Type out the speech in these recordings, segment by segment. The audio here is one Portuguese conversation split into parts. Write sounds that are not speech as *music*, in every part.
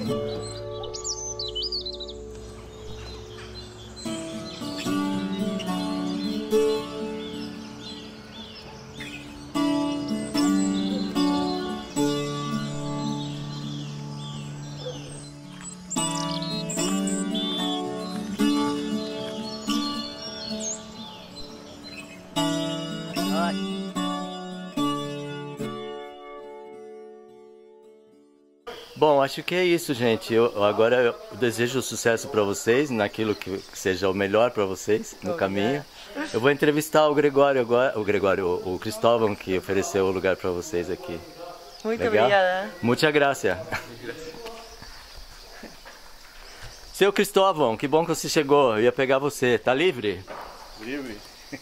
Música Bom, acho que é isso, gente. Eu, agora eu desejo sucesso para vocês, naquilo que, que, seja o melhor para vocês no caminho. Eu vou entrevistar o Gregório agora, o Gregório, o, o Cristóvão que ofereceu o lugar para vocês aqui. Muito Legal? obrigada. Muita graça. *laughs* Seu Cristóvão, que bom que você chegou. Eu ia pegar você. Tá livre? Livre. *laughs*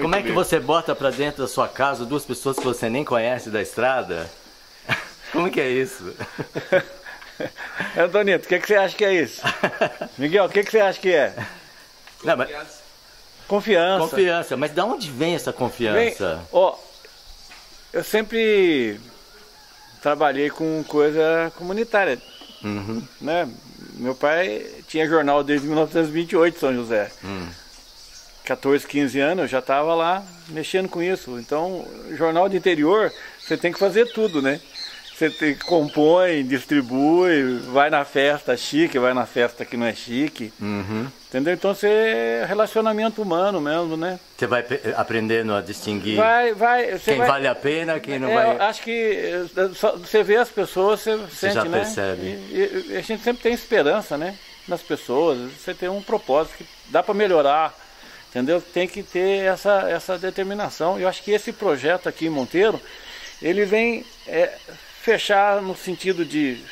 Como é que livre. você bota para dentro da sua casa duas pessoas que você nem conhece da estrada? Como que é isso? *laughs* Antonito, o que, que você acha que é isso? Miguel, o que, que você acha que é? Não, mas... Confiança. Confiança, mas de onde vem essa confiança? Vem, ó, eu sempre trabalhei com coisa comunitária. Uhum. Né? Meu pai tinha jornal desde 1928, São José. Uhum. 14, 15 anos eu já estava lá mexendo com isso. Então, jornal de interior, você tem que fazer tudo, né? Você compõe, distribui, vai na festa chique, vai na festa que não é chique. Uhum. Entendeu? Então você é relacionamento humano mesmo, né? Você vai aprendendo a distinguir vai, vai, quem vai... vale a pena, quem não é, vai. Acho que eh, você vê as pessoas, você, você sente, já né? percebe. E, e, a gente sempre tem esperança, né? Nas pessoas. Você tem um propósito que dá para melhorar. Entendeu? Tem que ter essa, essa determinação. Eu acho que esse projeto aqui em Monteiro, ele vem é, fechar no sentido de,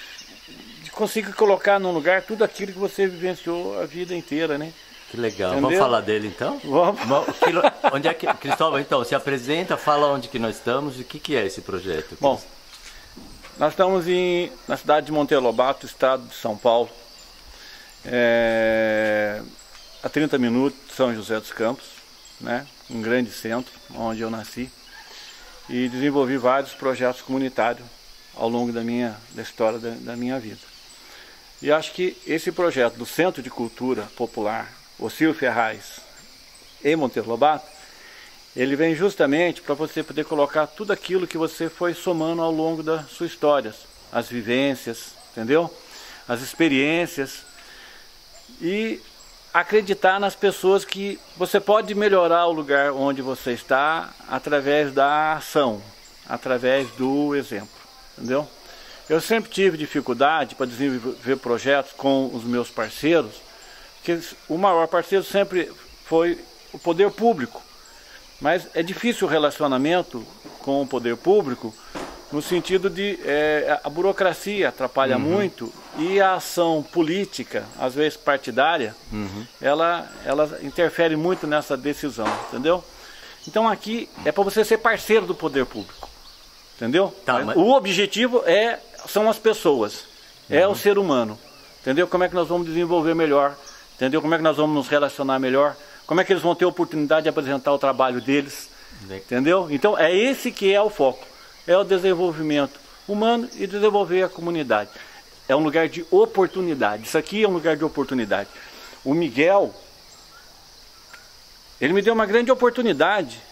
de conseguir colocar num lugar tudo aquilo que você vivenciou a vida inteira, né? Que legal. Entendeu? Vamos falar dele então? Vamos. onde é que, Cristóvão, então, se apresenta, fala onde que nós estamos e o que, que é esse projeto. Bom, nós estamos em, na cidade de Monteiro Lobato, estado de São Paulo, é, a 30 minutos de São José dos Campos, né? um grande centro onde eu nasci, e desenvolvi vários projetos comunitários ao longo da minha da história da, da minha vida. E acho que esse projeto do Centro de Cultura Popular, Ocil Ferraz e Monteiro Lobato, ele vem justamente para você poder colocar tudo aquilo que você foi somando ao longo da sua história, as vivências, entendeu? As experiências e acreditar nas pessoas que você pode melhorar o lugar onde você está através da ação, através do exemplo entendeu? Eu sempre tive dificuldade para desenvolver projetos com os meus parceiros, que o maior parceiro sempre foi o poder público. Mas é difícil o relacionamento com o poder público no sentido de é, a burocracia atrapalha uhum. muito e a ação política, às vezes partidária, uhum. ela, ela interfere muito nessa decisão, entendeu? Então aqui é para você ser parceiro do poder público. Entendeu? Tá, mas... O objetivo é, são as pessoas, é uhum. o ser humano. Entendeu? Como é que nós vamos desenvolver melhor? Entendeu? Como é que nós vamos nos relacionar melhor? Como é que eles vão ter oportunidade de apresentar o trabalho deles? Entendeu? Então é esse que é o foco. É o desenvolvimento humano e desenvolver a comunidade. É um lugar de oportunidade. Isso aqui é um lugar de oportunidade. O Miguel, ele me deu uma grande oportunidade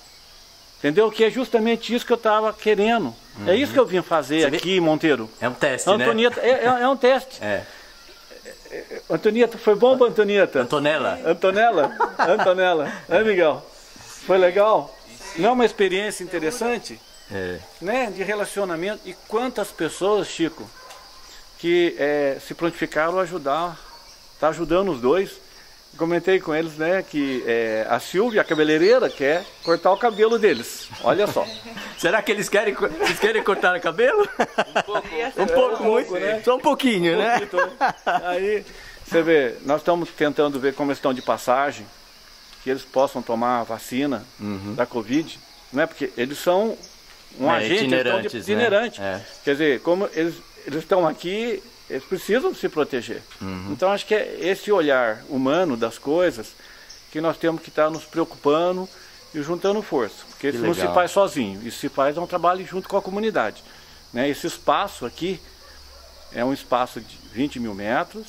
Entendeu? Que é justamente isso que eu estava querendo. Uhum. É isso que eu vim fazer Você aqui, vê? Monteiro. É um teste, Antonieta, né? É, é, é um teste. É. Antonieta, foi bom, Antonieta? Antonella. Antonella? Antonella. É, Miguel? Foi legal? Não é uma experiência interessante? É. Né? De relacionamento. E quantas pessoas, Chico, que é, se prontificaram a ajudar, tá ajudando os dois comentei com eles, né, que é, a Silvia, a cabeleireira, quer cortar o cabelo deles. Olha só. *laughs* Será que eles querem, eles querem cortar o cabelo? *laughs* Um pouco. um pouco, um muito, né? Só um pouquinho, um né? Aí, você vê, nós estamos tentando ver como estão de passagem, que eles possam tomar a vacina uhum. da Covid, né? Porque eles são um é, agente itinerante. itinerante. Né? Quer dizer, como eles, eles estão aqui eles precisam se proteger. Uhum. Então acho que é esse olhar humano das coisas que nós temos que estar nos preocupando e juntando força. Porque que isso não se faz sozinho, isso se faz é um trabalho junto com a comunidade. Né? Esse espaço aqui é um espaço de 20 mil metros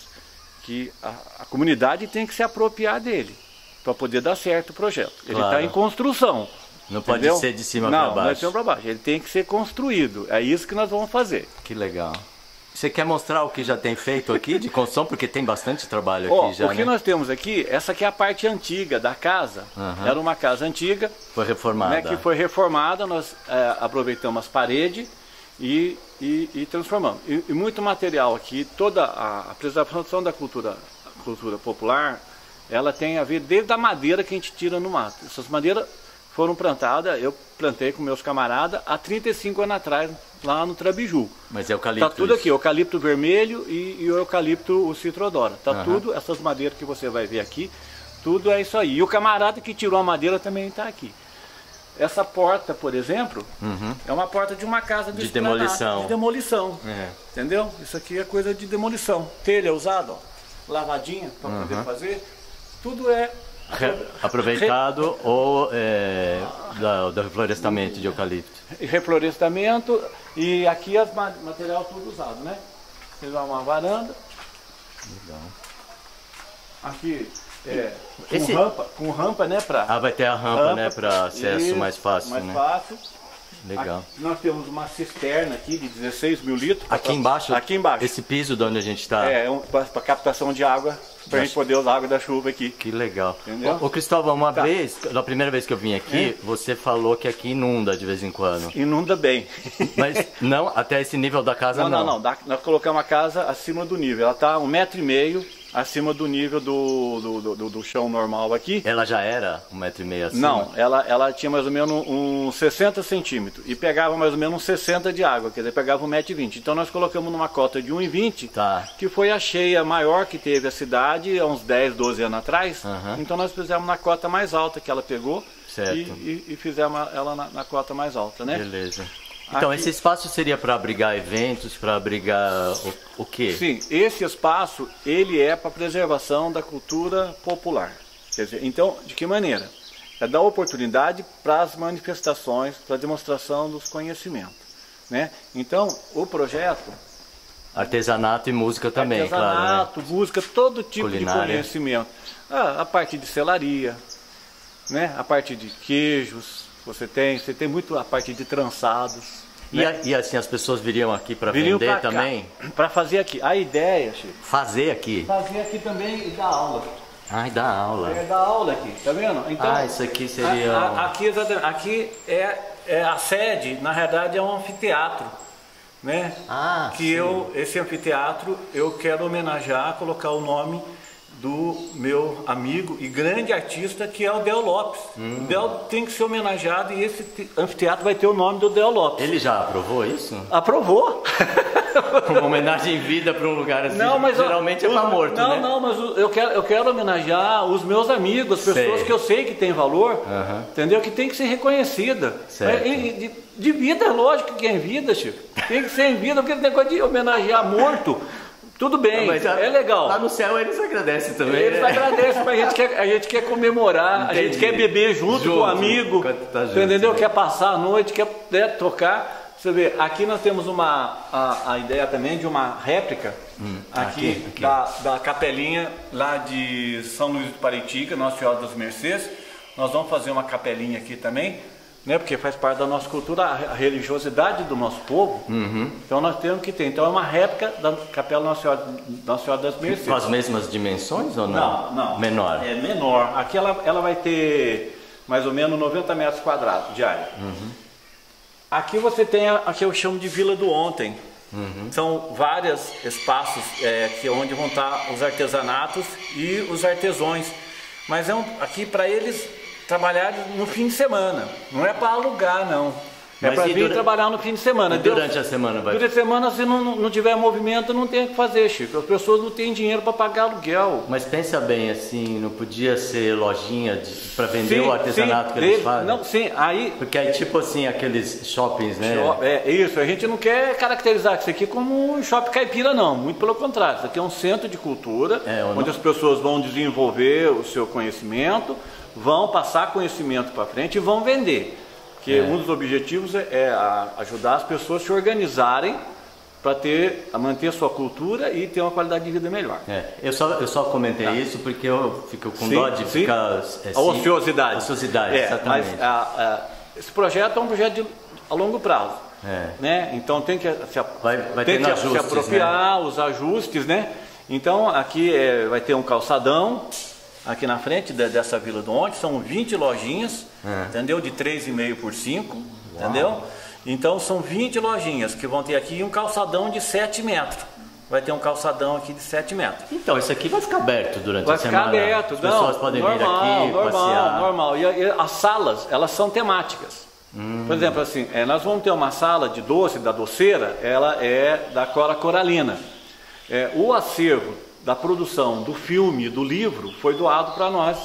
que a, a comunidade tem que se apropriar dele para poder dar certo o projeto. Ele está Claro. em construção. Não pode entendeu? ser de cima não, para Não, é de baixo. cima para baixo. Ele tem que ser construído. É isso que nós vamos fazer. Que legal. Você quer mostrar o que já tem feito aqui de construção? Porque tem bastante trabalho Ó, aqui já, o que né? nós temos aqui, essa aqui é a parte antiga da casa. Aham. Era uma casa antiga, Foi reformada. né, que foi reformada, nós é, aproveitamos as paredes e, e, e transformamos. E, e muito material aqui, toda a, a preservação da cultura, cultura popular, ela tem a ver desde a madeira que a gente tira no mato. Essas madeiras foram plantadas, eu plantei com meus camaradas há 35 anos atrás, lá no Trabiju. Mas é eucalipto. Tá tudo isso. aqui, eucalipto vermelho e, e o eucalipto o citrodora. Tá Aham. tudo, essas madeiras que você vai ver aqui, tudo é isso aí. E o camarada que tirou a madeira também está aqui. Essa porta, por exemplo, é uma porta de uma casa De demolição. De demolição. É. Entendeu? Isso aqui é coisa de demolição. Telha usada, ó, lavadinha para poder fazer. Tudo é Re- Aproveitado ou é, da- do reflorestamento de eucalipto. re- reflorestamento e aqui as ma- material tudo usado, né? Fiz uma varanda. Aqui é com Esse- rampa, com rampa, né, pra Ah, vai ter a rampa, né? Para acesso Isso, mais fácil, mais né? fácil. Legal. Aqui nós temos uma cisterna aqui de 16 mil litros. Aqui embaixo? Aqui embaixo. Esse piso de onde a gente está. É, um, para captação de água, para a gente poder usar a água da chuva aqui. Que legal. Entendeu? Ô, Cristóvão, uma Tá. vez, da primeira vez que eu vim aqui, você falou que aqui inunda de vez em quando. Inunda bem. *laughs* Mas não, até esse nível da casa Não, não. não, não. Nós colocamos a casa acima do nível. Ela está um metro e meio acima do nível do, do, do- do- chão normal aqui. Ela já era um metro e meio acima? Não, ela, ela tinha mais ou menos uns 60 centímetros e pegava mais ou menos uns 60 de água, quer dizer, pegava 1,20m. Então nós colocamos numa cota de 1,20m, Tá. que foi a cheia maior que teve a cidade há uns 10, 12 anos atrás. Aham. Então nós fizemos na cota mais alta que ela pegou e, e- e fizemos ela na, na cota mais alta, né? Beleza. Então, Aqui- esse espaço seria para abrigar eventos, para abrigar o, o quê? Sim, esse espaço ele é para preservação da cultura popular. Quer dizer, então, de que maneira? É dar oportunidade para as manifestações, para a demonstração dos conhecimentos. Né? Então, o projeto, Artesanato e música também, claro. Né? artesanato, música, todo tipo Culinária. de conhecimento. Ah, a parte de selaria, né? a parte de queijos, você tem, você tem muito a parte de trançados. E, a- e assim, as pessoas viriam aqui para vender pra também? Para fazer aqui. A ideia, Chico, Fazer aqui? fazer aqui também e dar aula. Ai, dá aula. É da aula aqui, tá vendo? Então, Ah, isso aqui seria a- a- aqui, exatamente, aqui é, é a sede, na realidade é um anfiteatro, né? Ah, que sim. eu esse anfiteatro eu quero homenagear, colocar o nome do meu amigo e grande artista que é o Del Lopes. Hum. O Del tem que ser homenageado e esse te- anfiteatro vai ter o nome do Del Lopes. Ele já aprovou isso? Aprovou? *laughs* Uma homenagem em vida para um lugar assim. Não, mas geralmente é para morto, não, né? Não, mas eu quero, eu quero homenagear os meus amigos, as pessoas Sei. que eu sei que têm valor, Aham. entendeu? Que tem que ser reconhecida. Certo. E- de, de vida, é lógico que é em vida, Chico. Tem que ser em vida, porque esse negócio de homenagear morto, tudo bem, Mas a- é legal. Lá no céu eles agradecem também. Eles né? agradecem, mas a gente quer, a gente quer comemorar, a Entendi. gente quer beber junto, Junto, com o amigo, tá junto, entendeu? né? Quer passar a noite, quer né, tocar. Você vê, aqui nós temos uma, a, a ideia também de uma réplica aqui, aqui, aqui. Da, da capelinha lá de São Luís do Paritiga, Nossa Senhora das Mercês. Nós vamos fazer uma capelinha aqui também, né? Porque faz parte da nossa cultura, a religiosidade do nosso povo. Uhum. Então nós temos que ter. Então é uma réplica da Capela Nossa Senhora, Nossa Senhora das Mercês. Com as mesmas dimensões ou não? Não, não. Menor. É menor. Aqui ela, ela vai ter mais ou menos 90 metros quadrados de área. Aqui você tem a, a que eu chamo de Vila do Ontem. São vários espaços é, que onde vão estar os artesanatos e os artesões. Mas é um, aqui para eles trabalharem no fim de semana. Não é para alugar, não. É para vir trabalhar no fim de semana. Durante a semana vai. Durante a semana, se não, não tiver movimento, não tem o que fazer, Chico. As pessoas não têm dinheiro para pagar aluguel. Mas pensa bem assim, não podia ser lojinha para vender Sim, o artesanato sim, que eles dele- fazem? Não, sim, aí. Porque aí tipo assim, aqueles shoppings, né? É isso, a gente não quer caracterizar isso aqui como um shopping caipira, não. Muito pelo contrário, isso aqui é um centro de cultura, É, onde não- as pessoas vão desenvolver o seu conhecimento, vão passar conhecimento para frente e vão vender. Porque É. um dos objetivos é, é ajudar as pessoas a se organizarem para ter, a manter a sua cultura e ter uma qualidade de vida melhor. É, eu só, eu só comentei tá. isso porque eu fico com sim, dó de sim. ficar. É, a ociosidade. A ociosidade, é, exatamente. Mas a, a, esse projeto é um projeto de, a longo prazo. É. Né? Então tem que, se, vai, vai tem que ajustes, se apropriar, né? os ajustes, né? Então aqui é, vai ter um calçadão, aqui na frente de, dessa Vila do Monte, são 20 lojinhas, é. entendeu? De 3,5 por 5, entendeu? Então são 20 lojinhas que vão ter aqui um calçadão de 7 metros. Vai ter um calçadão aqui de 7 metros. Então, isso aqui vai ficar aberto durante vai a semana? Vai ficar aberto. As pessoas não, podem normal, vir aqui, normal, passear. Normal, e, e as salas, elas são temáticas. Hum. Por exemplo, assim, é, nós vamos ter uma sala de doce, da doceira, ela é da Cora Coralina. É, o acervo da produção do filme, do livro, foi doado para nós.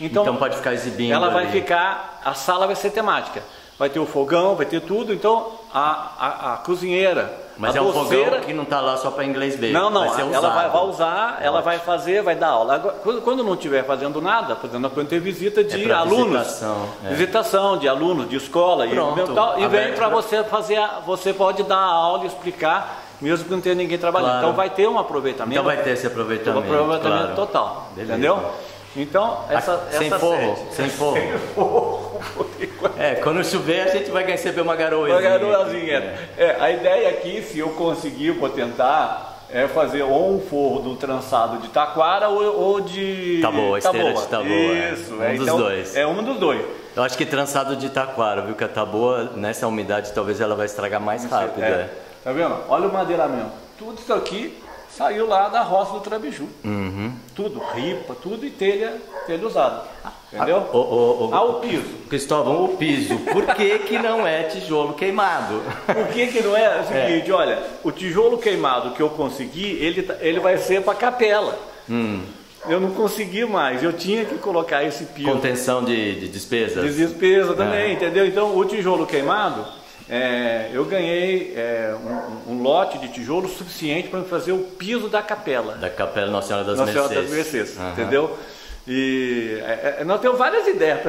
Então, então, pode ficar exibindo. Ela ali. vai ficar, a sala vai ser temática. Vai ter o fogão, vai ter tudo. Então a, a, a cozinheira. Mas a é um fogão que não está lá só para inglês ver. Não, não. Vai ela vai, vai, usar, ela vai fazer, vai dar aula. Agora, quando não estiver fazendo nada, por exemplo, podemos ter visita de é alunos. Visitação, é. visitação de alunos de escola Pronto, e, tal, e vem para você fazer. Você pode dar aula e explicar mesmo que não tenha ninguém trabalhando. Claro. Então vai ter um aproveitamento. Então vai ter esse aproveitamento. Um aproveitamento claro. total. Beleza. Entendeu? Então, essa, sem essa forro, sem forro. *laughs* Sem forro. É, quando chover a gente vai receber uma garoazinha. Uma garoazinha. É. é. a ideia aqui, se eu conseguir, vou tentar, é fazer ou um forro do trançado de taquara ou, ou de Taboa, esteira de taboa. Isso, é. um dos então, dois. É um dos dois. Eu acho que trançado de taquara, viu? Que a taboa, nessa umidade, talvez ela vai estragar mais rápido. É. é. Tá vendo? Olha o madeiramento. Tudo isso aqui saiu lá da roça do Trabiju. Uhum. Tudo, ripa, tudo e telha, telha usada. Entendeu? O, o, o, ah, o piso. Cristóvão, o piso. Por que, que não é tijolo queimado? *laughs* Por que, que não é? É o seguinte, é. olha, o tijolo queimado que eu consegui, ele, tá, ele vai ser para capela. Hum. Eu não consegui mais, eu tinha que colocar esse piso. Contenção de, de despesas? De despesa também, é. entendeu? Então, o tijolo queimado, é, eu ganhei é, um, um, lote de tijolo suficiente para fazer o piso da capela. Da capela Nossa Senhora das Nossa Senhora das Mercês, uhum. entendeu? E é, é, nós temos várias ideias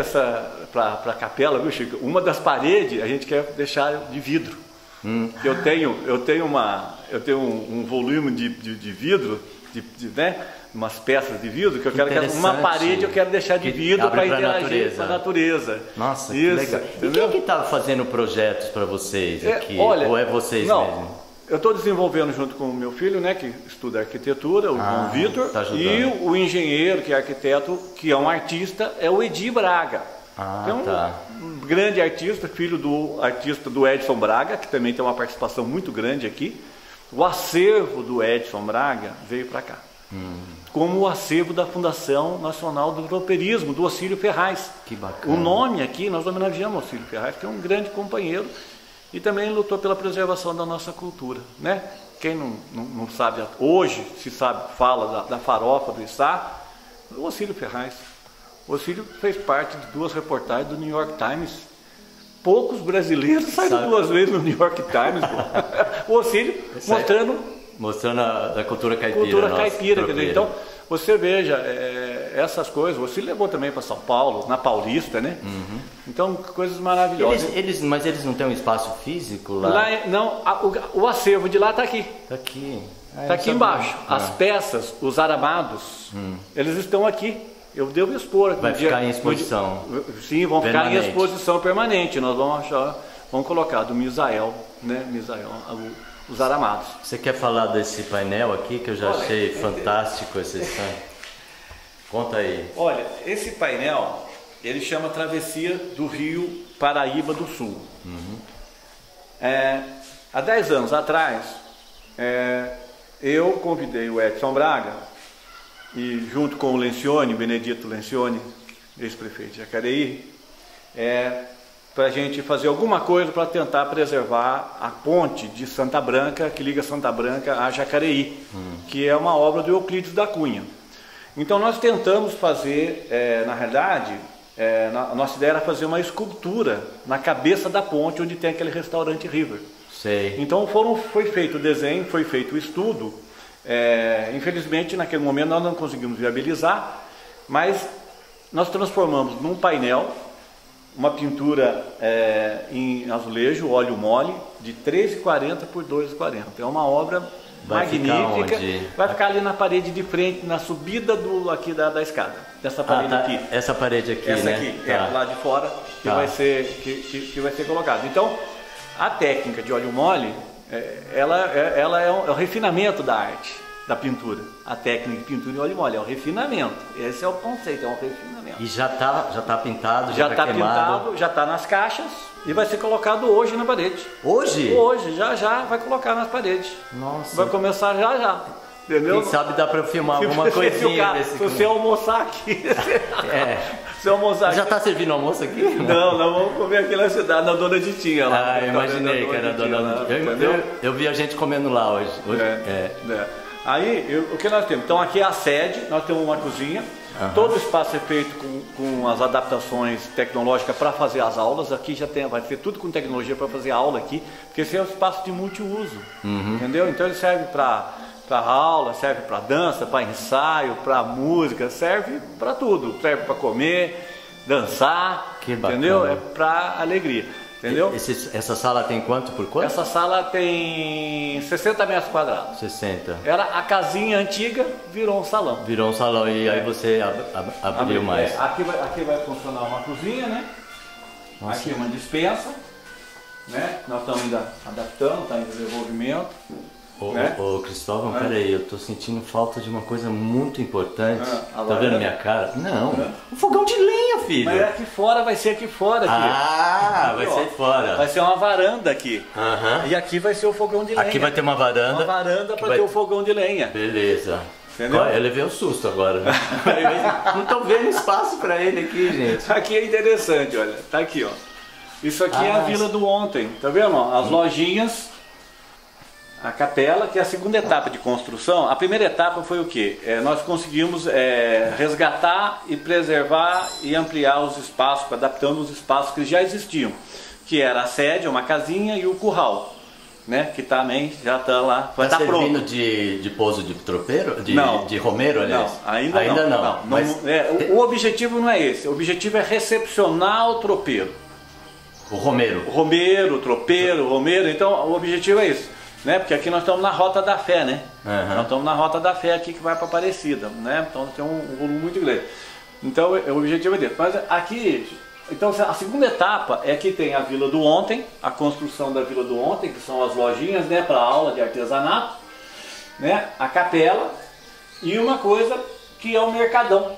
para a capela, viu, Chico? Uma das paredes a gente quer deixar de vidro. Hum. Eu tenho, eu tenho, uma, eu tenho um, um volume de, de, de vidro, de, de, né? Umas peças de vidro que eu que quero que uma parede eu quero deixar de vidro para interagir com a natureza. Nossa, Isso, legal. E quem que está fazendo projetos para vocês é, aqui? olha, Ou é vocês não, mesmo? Eu estou desenvolvendo junto com o meu filho, né, que estuda arquitetura, o ah, João Vitor, tá e o engenheiro, que é arquiteto, que é um artista, é o Edi Braga. Ah, é um tá. grande artista, filho do artista do Edson Braga, que também tem uma participação muito grande aqui. O acervo do Edson Braga veio para cá. Hum. Como o acervo da Fundação Nacional do Troperismo, do Ocílio Ferraz. Que bacana. O nome aqui, nós homenageamos o Ocílio Ferraz, que é um grande companheiro e também lutou pela preservação da nossa cultura. Né? Quem não, não, não sabe, hoje se sabe, fala da, da farofa do Içá, o Ocílio Ferraz. O Ocílio fez parte de duas reportagens do New York Times. Poucos brasileiros saíram duas vezes no New York Times. *laughs* o Ocílio mostrando Mostrando a, a cultura caipira. Cultura caipira, quer dizer, então você veja é, essas coisas. Você levou também para São Paulo, na Paulista, né? Uhum. Então coisas maravilhosas. Eles, eles, mas eles não têm um espaço físico lá? lá é, não, a, o, o, acervo de lá está aqui. Está aqui. Está ah, aqui embaixo. Ah. As peças, os aramados, hum. eles estão aqui. Eu devo expor. Vai ficar dia, em exposição. Sim, vão permanente. ficar em exposição permanente. Nós vamos achar, vamos colocar do Misael, né? Misael, os aramados. Você quer falar desse painel aqui que eu já Olha, achei fantástico esse *laughs* Conta aí. Olha, esse painel ele chama Travessia do Rio Paraíba do Sul. Uhum. É, há 10 anos atrás, é, eu convidei o Edson Braga e junto com o Lencioni, Benedito Lencioni, ex-prefeito de Jacareí, é, para a gente fazer alguma coisa para tentar preservar a ponte de Santa Branca, que liga Santa Branca a Jacareí, hum. que é uma obra do Euclides da Cunha. Então nós tentamos fazer, é, na realidade, é, a nossa ideia era fazer uma escultura na cabeça da ponte onde tem aquele restaurante River. Sei. Então foram, foi feito o desenho, foi feito o estudo. É, infelizmente naquele momento nós não conseguimos viabilizar, mas nós transformamos num painel uma pintura é, em azulejo, óleo mole, de 3,40 por 2,40. É uma obra Vai magnífica. Ficar vai ficar ali na parede de frente, na subida do, aqui da, da escada. Dessa parede ah, tá. aqui. Essa parede aqui, Essa né? aqui, tá. é lá de fora, que, Tá. vai ser, que, que, que vai ser colocado. Então, a técnica de óleo mole, é, ela, é, ela é, um, é o refinamento da arte, da pintura. A técnica de pintura em óleo mole é o refinamento. Esse é o conceito, é um refinamento. E já tá, já tá pintado, já, Já está tá queimado. pintado, já está nas caixas e vai ser colocado hoje na parede. Hoje? Hoje, já já vai colocar nas paredes. Nossa. Vai começar já já. Entendeu? Quem sabe dá pra filmar *laughs* alguma você coisinha ficar- desse. Se você almoçar aqui. *laughs* É. se almoçar Já aqui. tá servindo almoço aqui? Não, nós vamos comer aqui na cidade, na Dona Ditinha lá. Ah, eu imaginei que era a dona. lá, Eu, entendeu? eu, eu vi a gente comendo lá hoje. hoje É, é. é. Aí, eu- o que nós temos? Então, aqui é a sede, nós temos uma cozinha. Todo o espaço é feito com, com as adaptações tecnológicas para fazer as aulas. Aqui já tem, vai ser tudo com tecnologia para fazer aula aqui, porque esse é um espaço de multiuso. Entendeu? Então, ele serve para para aula, serve para dança, para ensaio, para música, serve para tudo. Serve para comer, dançar, Que bacana. entendeu? É para alegria, entendeu? Esse- essa sala tem quanto por quanto? Essa sala tem 60 metros quadrados. 60. Era a casinha antiga, virou um salão. Virou um salão e aí você ab- ab- abriu mais. É, aqui, vai, aqui vai funcionar uma cozinha, né? Nossa. Aqui uma dispensa, né? Nós estamos ainda adaptando, está em desenvolvimento. Ô, né? ô, Cristóvão, É. peraí, eu tô sentindo falta de uma coisa muito importante. Ah, tá vendo minha cara? Não. É. Um fogão de lenha, filho. Mas aqui fora vai ser aqui fora. Aqui. Ah, vai Aqui, ó. ser fora. Vai ser uma varanda aqui. Aham. E aqui vai ser o fogão de lenha. Aqui vai ter uma varanda. uma varanda para vai- ter o fogão de lenha. Beleza. Entendeu? Olha, Eu levei um susto agora. né? *laughs* Não tô vendo espaço pra ele aqui, gente. *laughs* Aqui é interessante, olha. Tá aqui, ó. Isso aqui é a Ah, vila do ontem. Tá vendo? ó? As lojinhas, a capela, que é a segunda etapa de construção. A primeira etapa foi o quê? É, nós conseguimos é, resgatar e preservar e ampliar os espaços, adaptando os espaços que já existiam. Que era a sede, uma casinha e o curral. Né? Que também já está lá, vai Tá estar servindo pronto. de, de pouso de tropeiro? De, Não. de Romero, aliás? Não, ainda, não. não. Mas é, o, o objetivo não é esse. O objetivo é recepcionar o tropeiro. o Romero. O Romeiro, o tropeiro, o Romeiro, então o objetivo é isso, né? Porque aqui nós estamos na rota da fé, né? Aham. Nós estamos na rota da fé aqui que vai para Aparecida, né? Então tem um, um volume muito grande. Então é- o objetivo é desse. Mas aqui, então a segunda etapa é que tem a Vila do Ontem, a construção da Vila do Ontem, que são as lojinhas, né? Para aula de artesanato, né? A capela e uma coisa que é o mercadão.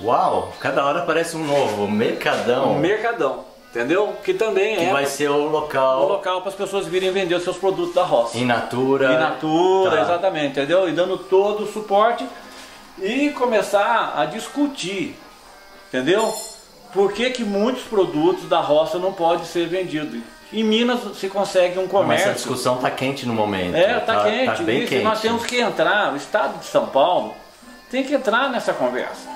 Uau, cada hora aparece um novo. Mercadão. O mercadão, entendeu? Que também Que é vai ser o o local local para as pessoas virem vender os seus produtos da roça. in natura. In natura, Tá. exatamente, entendeu? E dando todo o suporte e começar a discutir, entendeu? Por que, que muitos produtos da roça não podem ser vendidos? Em Minas se consegue um Mas comércio. essa discussão tá quente no momento. É, tá, quente. Tá bem isso, quente. Nós temos que entrar, o estado de São Paulo tem que entrar nessa conversa.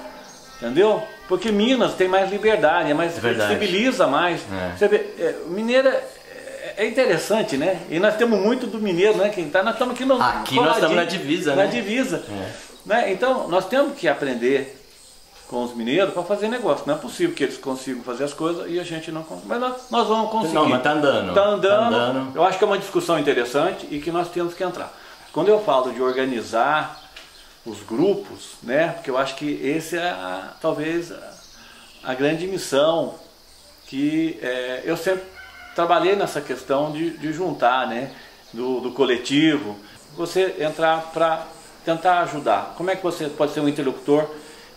Entendeu? Porque Minas tem mais liberdade, é mais É verdade. flexibiliza mais. É. Você vê, é, o mineiro é, é interessante, né? E nós temos muito do mineiro, né? Quem tá, nós estamos aqui no Aqui nós estamos na divisa, na né? divisa. É. Né? Então, nós temos que aprender com os mineiros para fazer negócio. Não é possível que eles consigam fazer as coisas e a gente não consiga. Mas nós, nós vamos conseguir. Não, mas tá andando. Tá andando. Tá andando. Eu acho que é uma discussão interessante e que nós temos que entrar. Quando eu falo de organizar os grupos, né? Porque eu acho que esse é a- talvez a, a grande missão que é, eu sempre trabalhei nessa questão de, de juntar, né? Do, do coletivo, você entrar para tentar ajudar. Como é que você pode ser um interlocutor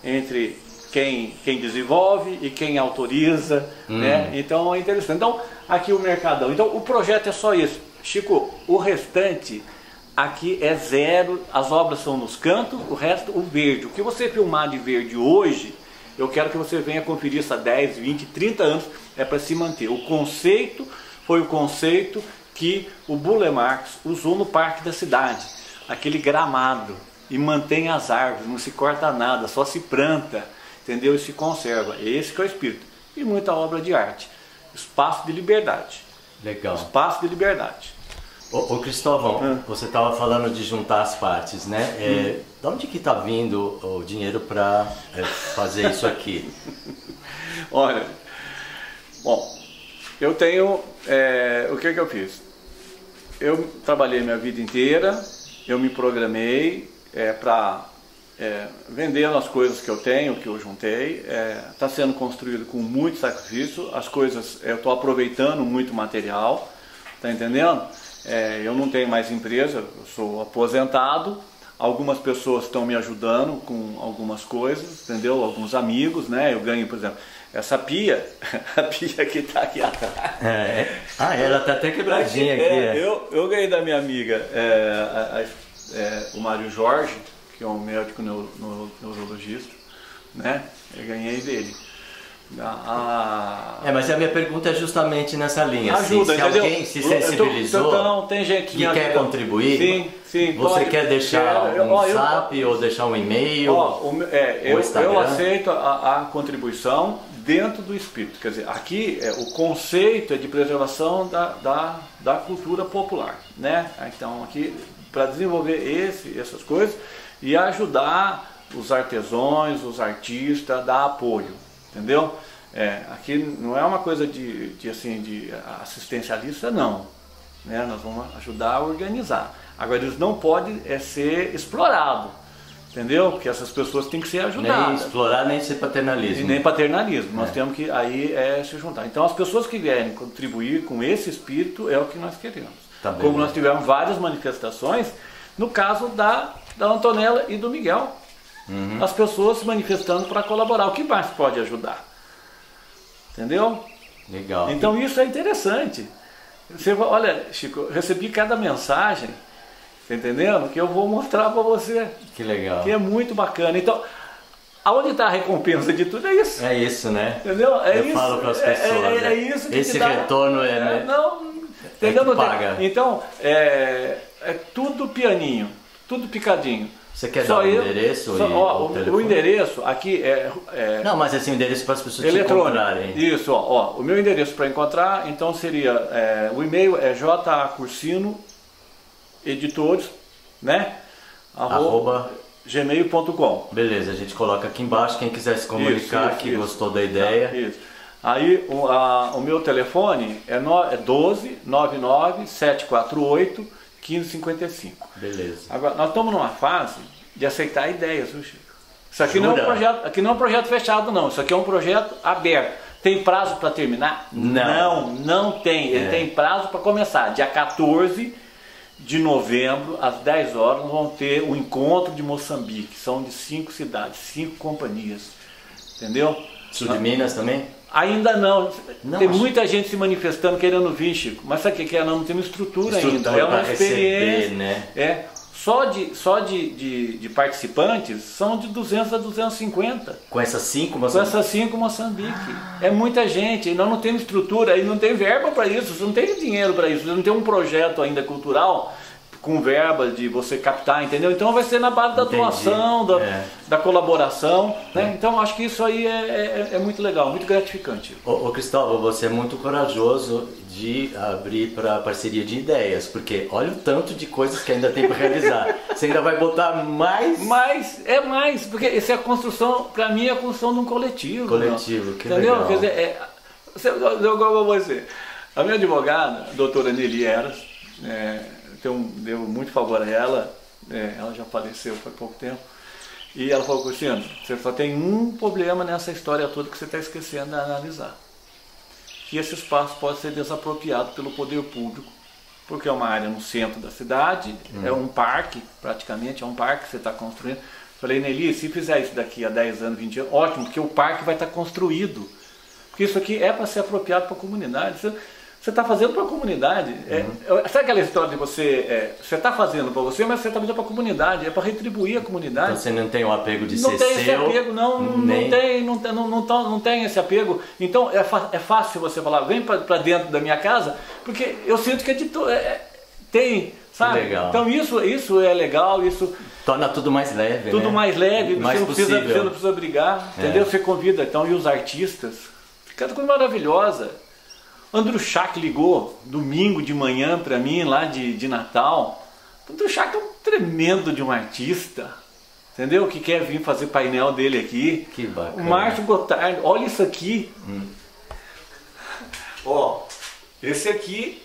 entre quem, quem desenvolve e quem autoriza, né? Então é interessante. Então, aqui o Mercadão. Então, o projeto é só isso. Chico, o restante aqui é zero, as obras são nos cantos, o resto o verde. O que você filmar de verde hoje, eu quero que você venha conferir isso há 10, 20, 30 anos, é para se manter. O conceito foi o conceito que o Bule Marx usou no parque da cidade, aquele gramado, e mantém as árvores, não se corta nada, só se planta, entendeu? E se conserva. Esse que é o espírito. E muita obra de arte. Espaço de liberdade. Legal. Espaço de liberdade. Ô, ô, Cristóvão, Ah. você estava falando de juntar as partes, né? É, Hum. De onde que está vindo o dinheiro para fazer isso aqui? *laughs* Olha, bom, eu tenho. é, o que que eu fiz? eu trabalhei minha vida inteira, eu me programei é, para é, vendendo as coisas que eu tenho, que eu juntei. Está é, sendo construído com muito sacrifício, as coisas, eu estou aproveitando muito material, tá entendendo? É, eu não tenho mais empresa, eu sou aposentado. Algumas pessoas estão me ajudando com algumas coisas, entendeu? Alguns amigos, né? Eu ganho, por exemplo, essa pia, *laughs* a pia que está aqui atrás. É, é. Ah, ela está até quebradinha aqui. É, eu, eu ganhei da minha amiga é, a, a, é, o Mário Jorge, que é um médico neuro, neurologista, né? Eu ganhei dele. Ah, é, mas a minha pergunta é justamente nessa linha. Ajuda, assim, se entendeu? alguém se sensibilizou, então, tem gente que, quer contribuir, sim, sim, você quer deixar um ó, zap eu, ou deixar um e-mail? é, eu, eu, aceito a, a, contribuição dentro do espírito. Quer dizer, aqui é, o conceito é de preservação da, da, da cultura popular. Né? Então, aqui, para desenvolver esse, essas coisas e ajudar os artesãos, os artistas, dar apoio entendeu? É, aqui não é uma coisa de, de, assim, de assistencialista, não. Né? Nós vamos ajudar a organizar. Agora, eles não podem é, ser explorados, entendeu? Porque essas pessoas têm que ser ajudadas. Nem explorar, nem ser paternalismo. E nem paternalismo. Nós é. temos que aí é, se juntar. Então, as pessoas que vierem contribuir com esse espírito é o que nós queremos. Tá bem, Como nós tivemos várias manifestações, no caso da, da Antonella e do Miguel. Uhum. As pessoas se manifestando para colaborar. O que mais pode ajudar? Entendeu? Legal. Então isso é interessante. Você, olha, Chico, recebi cada mensagem, tá entendendo? Que eu vou mostrar para você. Que legal. Que é muito bacana. Então, aonde está a recompensa de tudo é isso. É isso, né? Entendeu? É eu isso. falo para as pessoas. É, é, é, isso que Esse dá, retorno é. é né? Não, entendeu? É paga. Então, é, é tudo pianinho, tudo picadinho. Você quer só dar o endereço só, e ó, o, o, endereço aqui é, é, Não, mas assim, o endereço para as pessoas eletrônico. te encontrarem. Isso, ó, ó, o meu endereço para encontrar, então seria, é, o e-mail é jacursino editores, né? Arroba, gmail.com. Beleza, a gente coloca aqui embaixo, quem quiser se comunicar, isso, isso, que isso. gostou da ideia. Tá, isso. Aí o, a, o meu telefone é, no, é 12 99 748 1555. Beleza. Agora, nós estamos numa fase de aceitar ideias, viu, Chico? Isso aqui não, é um projeto, aqui não é um projeto fechado, não. Isso aqui é um projeto aberto. Tem prazo para terminar? Não. Não, não tem. Ele é. tem prazo para começar. Dia 14 de novembro, às 10 horas, nós vamos ter o encontro de Moçambique. São de cinco cidades, cinco companhias. Entendeu? Sul de Minas também? Ainda não. não. Tem muita gente se manifestando querendo vir, Chico. Mas sabe o que é? Não, não temos estrutura, estrutura ainda. É uma experiência. Receber, né? É. Só de, só de, de, de, participantes são de 200 a 250. Com essas cinco Moçambique? Com essas cinco Moçambique. Ah. É muita gente. E nós não temos estrutura, e não tem verba para isso, não tem dinheiro para isso, não tem um projeto ainda cultural com verba de você captar, entendeu? Então vai ser na base da Entendi. doação, da, é. da colaboração, né? É. Então acho que isso aí é, é, é muito legal, muito gratificante. Ô, ô, Cristóvão, você é muito corajoso de abrir para parceria de ideias, porque olha o tanto de coisas que ainda tem para realizar. *laughs* você ainda vai botar mais? Mais, é mais, porque essa é a construção, para mim é a construção de um coletivo. Coletivo, que entendeu? legal. Quer dizer, é, eu, você, a minha advogada, a doutora Nelly Eras, é, tenho, devo muito favor a ela, é, ela já faleceu faz pouco tempo, e ela falou, Cristiano, você só tem um problema nessa história toda que você está esquecendo de analisar. Que esse espaço pode ser desapropriado pelo poder público, porque é uma área no centro da cidade, hum. é um parque, praticamente, é um parque que você está construindo. Falei, Nelly, se fizer isso daqui a 10 anos, 20 anos, ótimo, porque o parque vai estar tá construído. Porque isso aqui é para ser apropriado para a comunidade. Você, você está fazendo para a comunidade. É, uhum. É, sabe aquela história de você. É, você está fazendo para você, mas você está fazendo para a comunidade. É para retribuir a comunidade. Então você não tem o apego de não ser tem seu. Esse apego, não, nem... não, tem, não, tem, não, não, não tem esse apego. Então é, é fácil você falar, vem para dentro da minha casa, porque eu sinto que é de é, é, tem. Sabe? Legal. Então isso, isso é legal, isso. Torna tudo mais leve. Tudo né? mais leve, mais você, não precisa, você não precisa brigar, entendeu? Você convida, então, e os artistas. Fica coisa maravilhosa. Andrew Schack ligou domingo de manhã para mim lá de, de Natal. Andrew Schack é um tremendo de um artista, entendeu? Que quer vir fazer painel dele aqui. Que bacana. O Márcio Gotard, olha isso aqui. Hum. Ó, esse aqui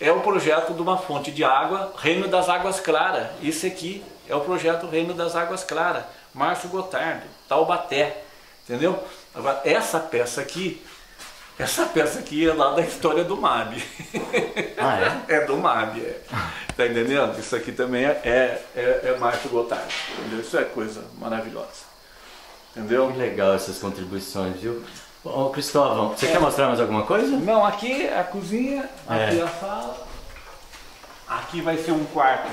é o projeto de uma fonte de água, Reino das Águas Claras. Esse aqui é o projeto Reino das Águas Claras, Márcio Gotardo, Taubaté, entendeu? Agora, essa peça aqui, essa peça aqui é lá da história do MAB. Ah, é? *laughs* é do MAB, é. Tá entendendo? Isso aqui também é, é, é, é Márcio Gotardo, entendeu? Isso é coisa maravilhosa. Entendeu? Que legal essas contribuições, viu? Ô Cristóvão, você é. quer mostrar mais alguma coisa? Não, aqui é a cozinha, aqui é. a sala. Aqui vai ser um quarto.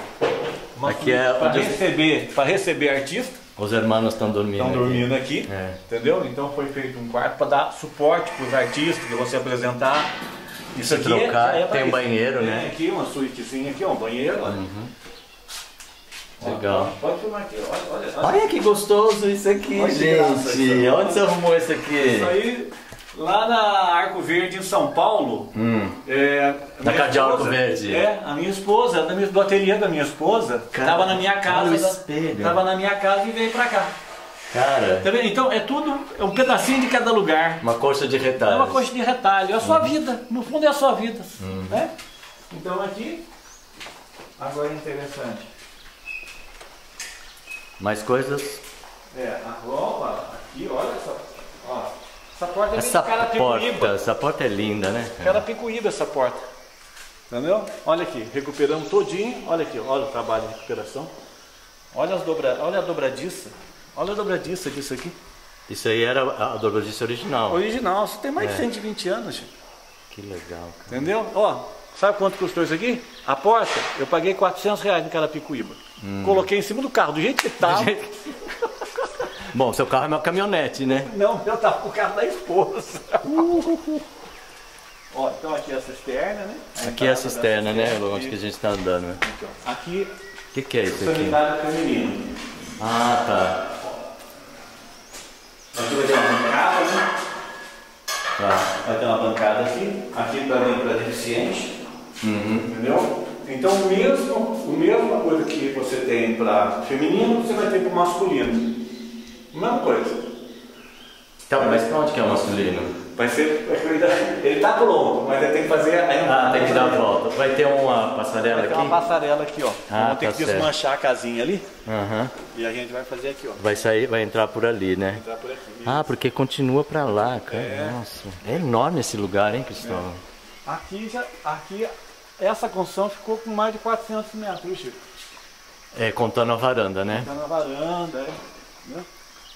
aqui é para receber, para receber artista. Os irmãos estão dormindo. Estão dormindo aqui, é. entendeu? Então foi feito um quarto para dar suporte para os artistas, de você apresentar. Isso aqui é- trocar, é, tem um banheiro, né? Tem aqui uma suítezinha aqui, um banheiro. Uhum. Legal. Pode filmar aqui, olha, olha, olha. Olha que gostoso isso aqui, olha gente. Onde você arrumou isso aqui? Isso aí, lá na Arco Verde, em São Paulo. Hum. É, na Cardeal Arco Verde. É, a minha esposa, da minha, do ateliê da minha esposa, estava na minha casa. Estava na minha casa e veio pra cá. Cara. Tá vendo? Então é tudo, é um pedacinho de cada lugar. Uma coxa de retalho. É uma coxa de retalho. É a sua hum. vida. No fundo é a sua vida. Hum. Né? Então aqui, agora é interessante. Mais coisas? É, a roupa, aqui, olha só. Essa porta é essa porta, essa porta é linda, né? Carapicuíba essa porta. Entendeu? Olha aqui, recuperamos todinho. Olha aqui, olha o trabalho de recuperação. Olha, as dobra, olha a dobradiça. Olha a dobradiça disso aqui. Isso aí era a dobradiça original. Original, isso tem mais é. de 120 anos, gente. Que legal, cara. Entendeu? Ó, sabe quanto custou isso aqui? A porta, eu paguei 400 reais em Carapicuíba. Hum. Coloquei em cima do carro, do jeito que estava. Bom, seu carro é uma caminhonete, né? Não, eu tava com o carro da esposa. Uh. Ó, então aqui é a cisterna, né? A aqui é a cisterna, né? Onde que a gente está andando. Né? Aqui. O que, que é isso aqui? Sanitário feminino. Ah, tá. Aqui vai ter uma bancada, né? Tá. Vai ter uma bancada aqui. Aqui também para deficiente. Uhum. Entendeu? Então, o mesmo, o mesma coisa que você tem para feminino, você vai ter para masculino. Mesma coisa. Tá, mas para onde que é o masculino? Vai ser. Ele está pronto, mas ele tem que fazer a Ah, tem que dar a volta. Vai ter uma passarela vai aqui? Ter uma passarela aqui, ó. Ah, Vamos ter tá que desmanchar a casinha ali. Uhum. E a gente vai fazer aqui, ó. Vai sair, vai entrar por ali, né? Vai entrar por aqui. Ah, porque continua para lá, cara. É. Nossa. É enorme esse lugar, hein, Cristóvão? É. Aqui já. Aqui essa construção ficou com mais de 400 metros, Chico. É, contando a varanda, né? Contando a varanda, é. Né?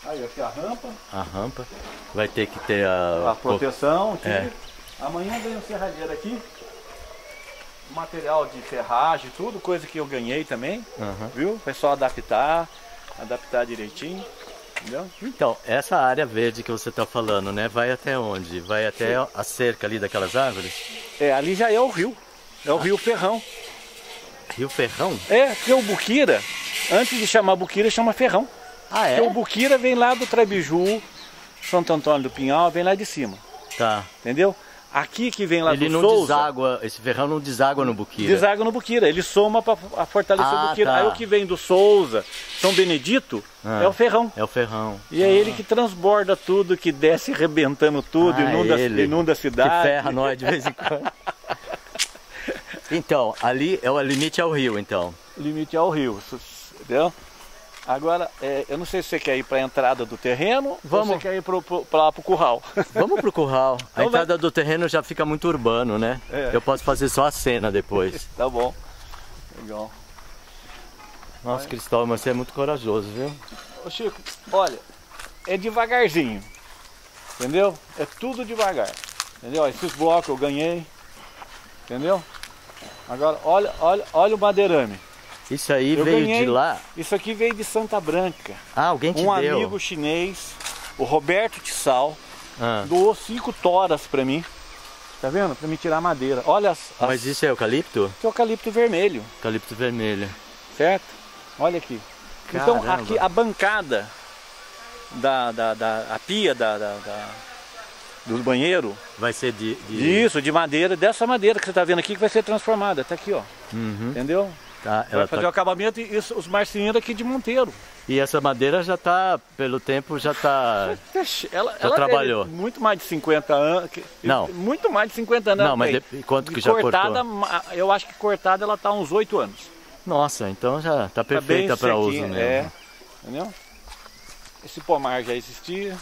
Aí, aqui a rampa. A rampa. Vai ter que ter a... A proteção aqui. É. Amanhã vem o serralheiro aqui. Material de ferragem, tudo, coisa que eu ganhei também. Uhum. Viu? Foi só adaptar, adaptar direitinho. Entendeu? Então, essa área verde que você está falando, né? Vai até onde? Vai até Sim. a cerca ali daquelas árvores? É, ali já é o rio. É o Rio Ferrão. Rio Ferrão? É, porque o Buquira, antes de chamar Buquira, chama Ferrão. Ah, é? O Buquira vem lá do Trebiju, Santo Antônio do Pinhal, vem lá de cima. Tá. Entendeu? Aqui que vem lá ele do não Souza, deságua, esse ferrão não deságua no Buquira. Deságua no Buquira, ele soma para fortalecer ah, o Buquira. Tá. Aí o que vem do Souza, São Benedito, ah, é o ferrão. É o ferrão. E é ele que transborda tudo, que desce rebentando tudo, ah, inunda, ele. inunda a cidade. Que ferra nós de vez em quando. *laughs* Então, ali é o limite ao rio, então. Limite ao rio, entendeu? Agora, é, eu não sei se você quer ir para a entrada do terreno Vamos. ou você quer ir para o curral. *laughs* Vamos para o curral. A então entrada vai... do terreno já fica muito urbano, né? É. Eu posso fazer só a cena depois. *laughs* tá bom. Legal. Nossa, Cristóvão, você é muito corajoso, viu? Ô Chico, olha, é devagarzinho. Entendeu? É tudo devagar. Entendeu? Esses blocos eu ganhei. Entendeu? Agora, olha, olha, olha o madeirame. Isso aí eu veio ganhei, de lá? Isso aqui veio de Santa Branca. Ah, alguém te um deu? Um amigo chinês, o Roberto Tissal, ah. doou cinco toras para mim. Tá vendo? Para me tirar madeira. Olha as, as... Mas isso é eucalipto? Isso é eucalipto vermelho. Eucalipto vermelho. Certo? Olha aqui. Caramba. Então aqui a bancada da, da, da a pia da, da, da do banheiro. Vai ser de, de, Isso, de madeira, dessa madeira que você está vendo aqui que vai ser transformada. Está aqui, ó. Uhum. Entendeu? Tá, vai fazer tá... o acabamento e isso, os marceneiro aqui de Monteiro. E essa madeira já está, pelo tempo, já está. Ela, já ela trabalhou. Muito mais de 50 anos. Não. Muito mais de 50 anos. Não, mas de, quanto que já cortada, cortou? Eu acho que cortada ela está uns 8 anos. Nossa, então já está perfeita tá para uso mesmo. É, entendeu? Esse pomar já existia.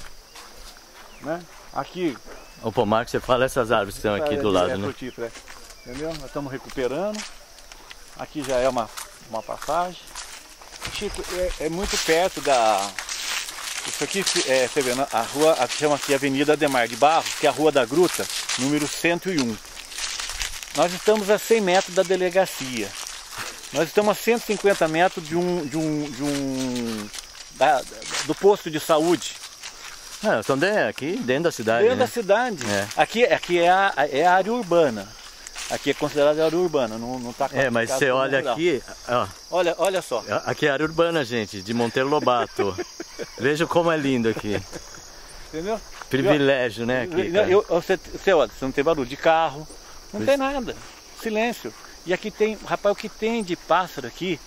Né? Aqui. O pomar que você fala, essas árvores que estão aqui do lado, é, né? Frutífera, entendeu? Nós estamos recuperando. Aqui já é uma, uma passagem. Chico, é, é muito perto da. Isso aqui, é, você vê, a rua, a, chama aqui Avenida Ademar de Barros, que é a Rua da Gruta, número 101. Nós estamos a 100 metros da delegacia. Nós estamos a 150 metros de um, de um, de um da, do posto de saúde. É, estão aqui dentro da cidade. Dentro né? da cidade. É. Aqui, aqui é, a, é a área urbana. Aqui é considerada área urbana, não, não tá É, mas você olha rural. aqui, ó, Olha, olha só. aqui é área urbana, gente, de Monteiro Lobato. *laughs* Veja como é lindo aqui. Entendeu? Privilégio, né? Aqui, Eu- eu- você, você olha, você não tem barulho de carro, não tem nada. Silêncio. E aqui tem, rapaz, o que tem de pássaro aqui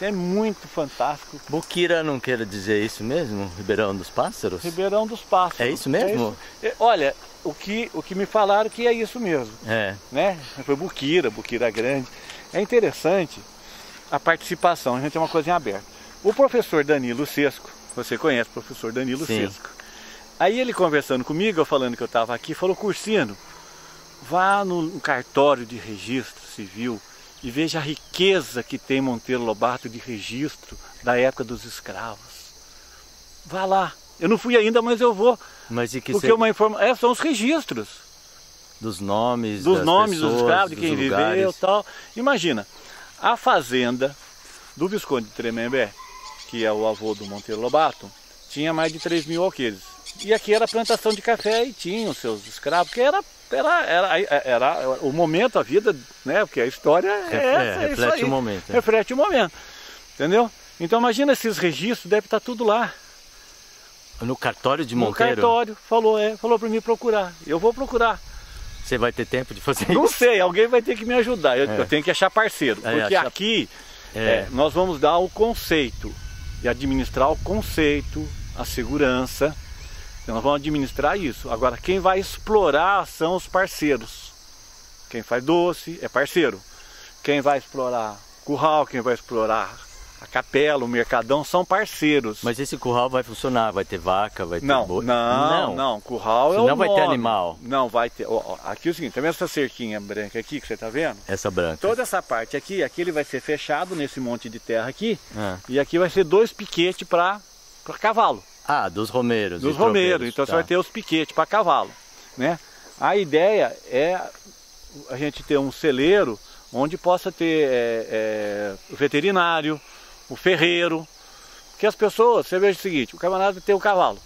é muito fantástico. Buquira não quer dizer isso mesmo? Ribeirão dos Pássaros? Ribeirão dos Pássaros. É isso mesmo? isso. É, olha, o que, o que me falaram que é isso mesmo. É. né? Foi Buquira, Buquira Grande. É interessante a participação, a gente tem uma coisa em aberto. O professor Danilo Sesco, você conhece o professor Danilo Sim. Sesco. Aí ele conversando comigo, eu falando que eu estava aqui, falou, Cursino, vá no cartório de registro civil e veja a riqueza que tem Monteiro Lobato de registro da época dos escravos. Vá lá. Eu não fui ainda, mas eu vou. Mas e que Porque uma informação. É, são os registros dos nomes, dos nomes dos pessoas, escravos, de dos quem lugares. viveu tal. Imagina, a fazenda do Visconde de Tremembé, que é o avô do Monteiro Lobato, tinha mais de 3 mil alqueires. E aqui era plantação de café e tinha os seus escravos, que era, era, era, era o momento, a vida, né? Porque a história é, É, essa, é reflete o momento, é. Reflete o momento. Entendeu? Então imagina esses registros, deve estar tudo lá. No cartório de No Monteiro, cartório, falou, é, falou para mim procurar. Eu vou procurar. você vai ter tempo de fazer Não isso? sei, alguém vai ter que me ajudar. Eu, É. eu tenho que achar parceiro. É, porque achar- aqui É. é, nós vamos dar o conceito e administrar o conceito, a segurança. Então, nós vamos administrar isso. Agora, quem vai explorar são os parceiros. Quem faz doce é parceiro. Quem vai explorar curral, quem vai explorar a capela, o mercadão, são parceiros. Mas esse curral vai funcionar, vai ter vaca, vai ter Não, boi? não, não, curral é Senão o vai ter animal. Não, vai ter. ó, ó, aqui é o seguinte, tá vendo essa cerquinha branca aqui que você tá vendo? Essa branca. Toda essa parte aqui, aqui ele vai ser fechado nesse monte de terra aqui. Ah. E aqui vai ser dois piquetes para cavalo, Ah, dos romeiros. dos romeiros. Então tá. você vai ter os piquetes para cavalo. Né? A ideia é a gente ter um celeiro onde possa ter é, é, veterinário, o ferreiro. Porque as pessoas, você veja o seguinte, o camarada tem o cavalo.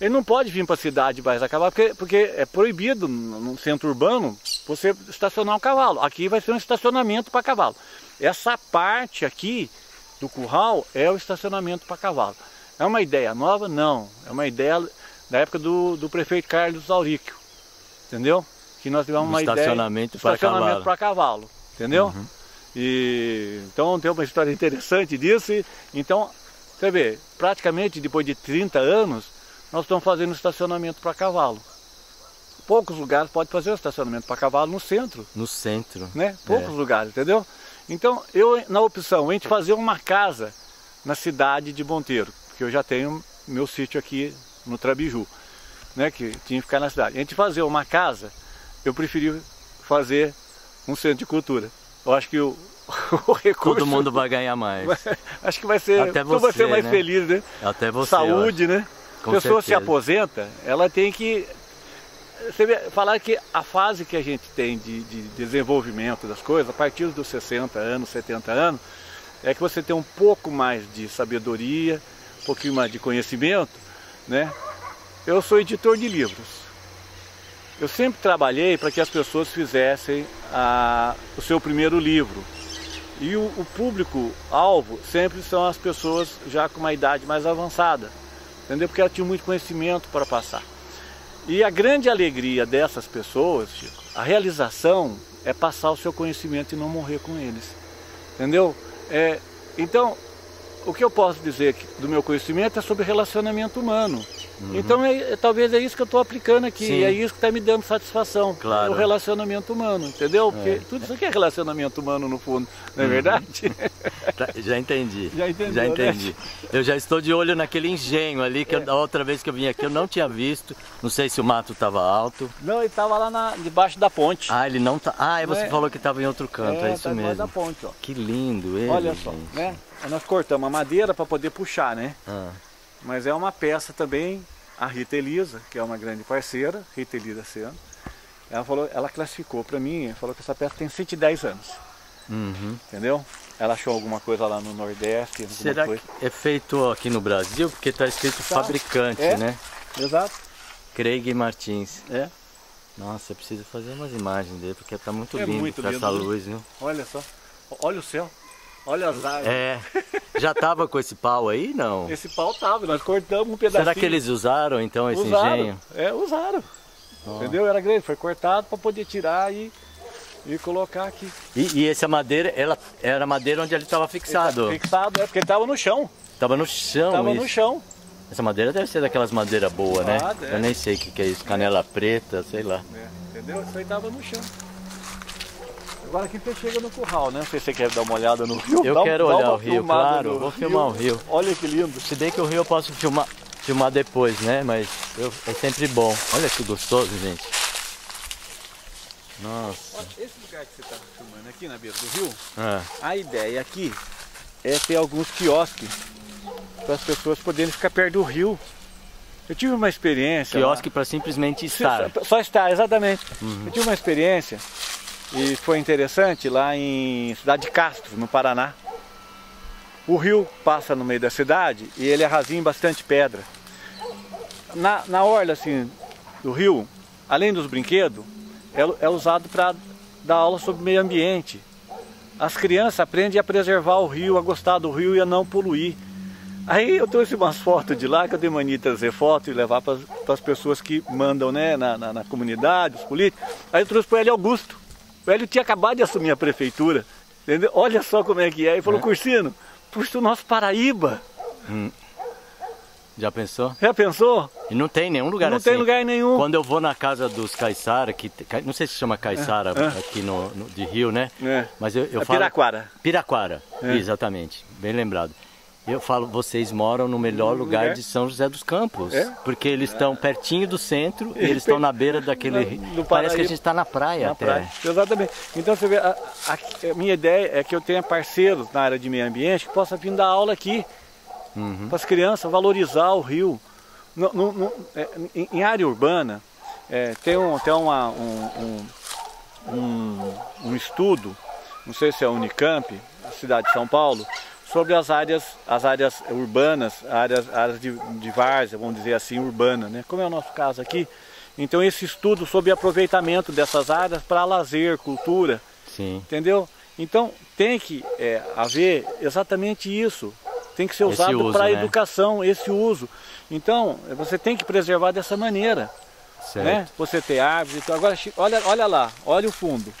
Ele não pode vir para a cidade mais a cavalo, porque, porque é proibido no centro urbano você estacionar um cavalo. Aqui vai ser um estacionamento para cavalo. Essa parte aqui do curral é o estacionamento para cavalo. É uma ideia nova? Não. É uma ideia da época do, do prefeito Carlos Auríquio. Entendeu? Que nós tivemos Do uma estacionamento ideia para estacionamento para cavalo. Entendeu? Uhum. E então tem uma história interessante disso. E, então, você vê, praticamente depois de 30 anos, nós estamos fazendo estacionamento para cavalo. Poucos lugares podem fazer estacionamento para cavalo no centro, No centro. né? Poucos É. lugares, entendeu? Então, eu na opção entre fazer uma casa na cidade de Monteiro, porque eu já tenho meu sítio aqui no Trabiju, né, que tinha que ficar na cidade. Entre fazer uma casa, eu preferi fazer um centro de cultura. Eu acho que o, *laughs* o recurso Todo mundo vai ganhar mais. acho que vai ser, Até tu vai você, ser mais né? feliz, né? Até você. Saúde, né? Com a pessoa se certeza. aposenta, ela tem que. Você falar que a fase que a gente tem de, de desenvolvimento das coisas, a partir dos 60 anos, 70 anos, é que você tem um pouco mais de sabedoria, um pouquinho mais de conhecimento, né? Eu sou editor de livros. Eu sempre trabalhei para que as pessoas fizessem a- o seu primeiro livro. E o, o público-alvo sempre são as pessoas já com uma idade mais avançada, entendeu? Porque elas tinham muito conhecimento para passar. E a grande alegria dessas pessoas, Chico, a realização é passar o seu conhecimento e não morrer com eles. Entendeu? É, então, o que eu posso dizer do meu conhecimento é sobre relacionamento humano. Uhum. Então é, é, talvez é isso que eu estou aplicando aqui, Sim. é isso que está me dando satisfação. Claro. O relacionamento humano, entendeu? Porque é. tudo isso aqui é relacionamento humano no fundo, não é uhum. verdade? *laughs* Tá, já entendi. *laughs* Já, entendeu, já né? entendi. Né? Eu já estou de olho naquele engenho ali, que é. eu, a outra vez que eu vim aqui eu não tinha visto. Não sei se o mato estava alto. Não, ele estava lá na, debaixo da ponte. Ah, ele não tá. Ah, você é. falou que estava em outro canto, é, é isso tá mesmo. da ponte, ó. Que lindo ele. Olha só, gente. né? Nós cortamos a madeira para poder puxar, né? Ah. Mas é uma peça também a Rita Elisa, que é uma grande parceira, Rita Elisa Seno, ela falou, ela classificou para mim, falou que essa peça tem 110 anos. Uhum. Entendeu? Ela achou alguma coisa lá no Nordeste. Será coisa. que é feito aqui no Brasil? Porque está escrito tá. fabricante, é. né? Exato. Craig Martins. É. Nossa, eu preciso fazer umas imagens dele, porque está muito é lindo com lindo, essa luz, viu? Olha só. Olha o céu. Olha as árvores. É. Já tava com esse pau aí, não? Esse pau tava, nós cortamos um pedacinho. Será que eles usaram então esse usaram. engenho? É, usaram. Oh. Entendeu? Era grande, foi cortado para poder tirar e, e colocar aqui. E, e essa madeira, ela era madeira onde ele estava fixado? Ele fixado, é, porque ele tava no chão. Tava no chão, Tava isso. no chão. Essa madeira deve ser daquelas madeiras boas, né? ah. Eu nem sei o que, que é isso, canela preta, sei lá. É, entendeu? Isso aí tava no chão. Agora aqui você chega no curral, né? Não sei se você quer dar uma olhada no rio. Eu dá, quero olhar o rio, claro. Vou filmar o rio. Olha que lindo. Se bem que o rio eu posso filmar, filmar depois, né? Mas eu, é sempre bom. Olha que gostoso, gente. Nossa. Esse lugar que você está filmando aqui na beira do rio, é. a ideia aqui é ter alguns quiosques para as pessoas poderem ficar perto do rio. Eu tive uma experiência. Quiosque para simplesmente estar. Só, só estar, exatamente. Uhum. Eu tive uma experiência e foi interessante lá em Cidade de Castro, no Paraná. O rio passa no meio da cidade e ele é rasinho bastante pedra. Na, na orla assim, do rio, além dos brinquedos, é, é usado para dar aula sobre meio ambiente. As crianças aprendem a preservar o rio, a gostar do rio e a não poluir. Aí eu trouxe umas fotos de lá, que eu dei mania de trazer fotos e levar para as pessoas que mandam né, na, na, na comunidade, os políticos. Aí eu trouxe para ele Augusto. O Hélio tinha acabado de assumir a prefeitura. Entendeu? Olha só como é que é. Ele falou, é. Cursino, puxa o nosso Paraíba. Hum. Já pensou? Já pensou? E não tem nenhum lugar não assim. Não tem lugar nenhum. Quando eu vou na casa dos Caiçara, que não sei se chama Caiçara é, é. aqui no, no, de Rio, né? É. Mas eu, eu é falo Piraquara. Piraquara, é. exatamente, bem lembrado. Eu falo, vocês moram no melhor lugar de São José dos Campos. É? Porque eles estão pertinho do centro e *laughs* eles estão na beira daquele rio. Parece que a gente está na praia na até. Praia. Exatamente. Então você vê, a, a, a, minha ideia é que eu tenha parceiros na área de meio ambiente que possa vir dar aula aqui. Uhum. Para as crianças valorizar o rio. No, no, no, é, em, em, área urbana, é, tem, um, tem uma, um, um, um, um estudo, não sei se é a Unicamp, cidade de São Paulo, sobre as áreas, as áreas urbanas, áreas, áreas de, de várzea, vamos dizer assim, urbana, né? como é o nosso caso aqui. Então esse estudo sobre aproveitamento dessas áreas para lazer, cultura, Sim. entendeu? Então tem que é, haver exatamente isso, tem que ser usado para a né? educação, esse uso. Então você tem que preservar dessa maneira. Certo. Né? Você ter árvores, então, agora olha, olha lá, olha o fundo.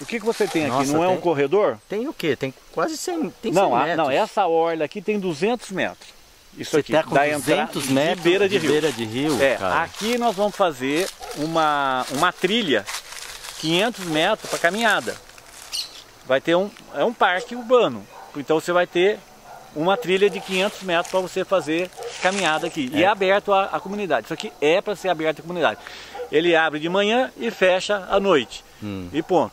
O que, que você tem aqui? Nossa, não é um corredor? Tem o quê? Tem quase 100, tem não, 100 metros. Não, essa orla aqui tem 200 metros. Isso você aqui, tá com da 200 metros de beira de, de rio. Beira de rio é, cara. aqui nós vamos fazer uma, uma trilha, 500 metros para caminhada. Vai ter um, é um parque urbano, então você vai ter uma trilha de 500 metros para você fazer caminhada aqui. É. E é aberto à, à comunidade. Isso aqui é para ser aberto à comunidade. Ele abre de manhã e fecha à noite. Hum. E ponto.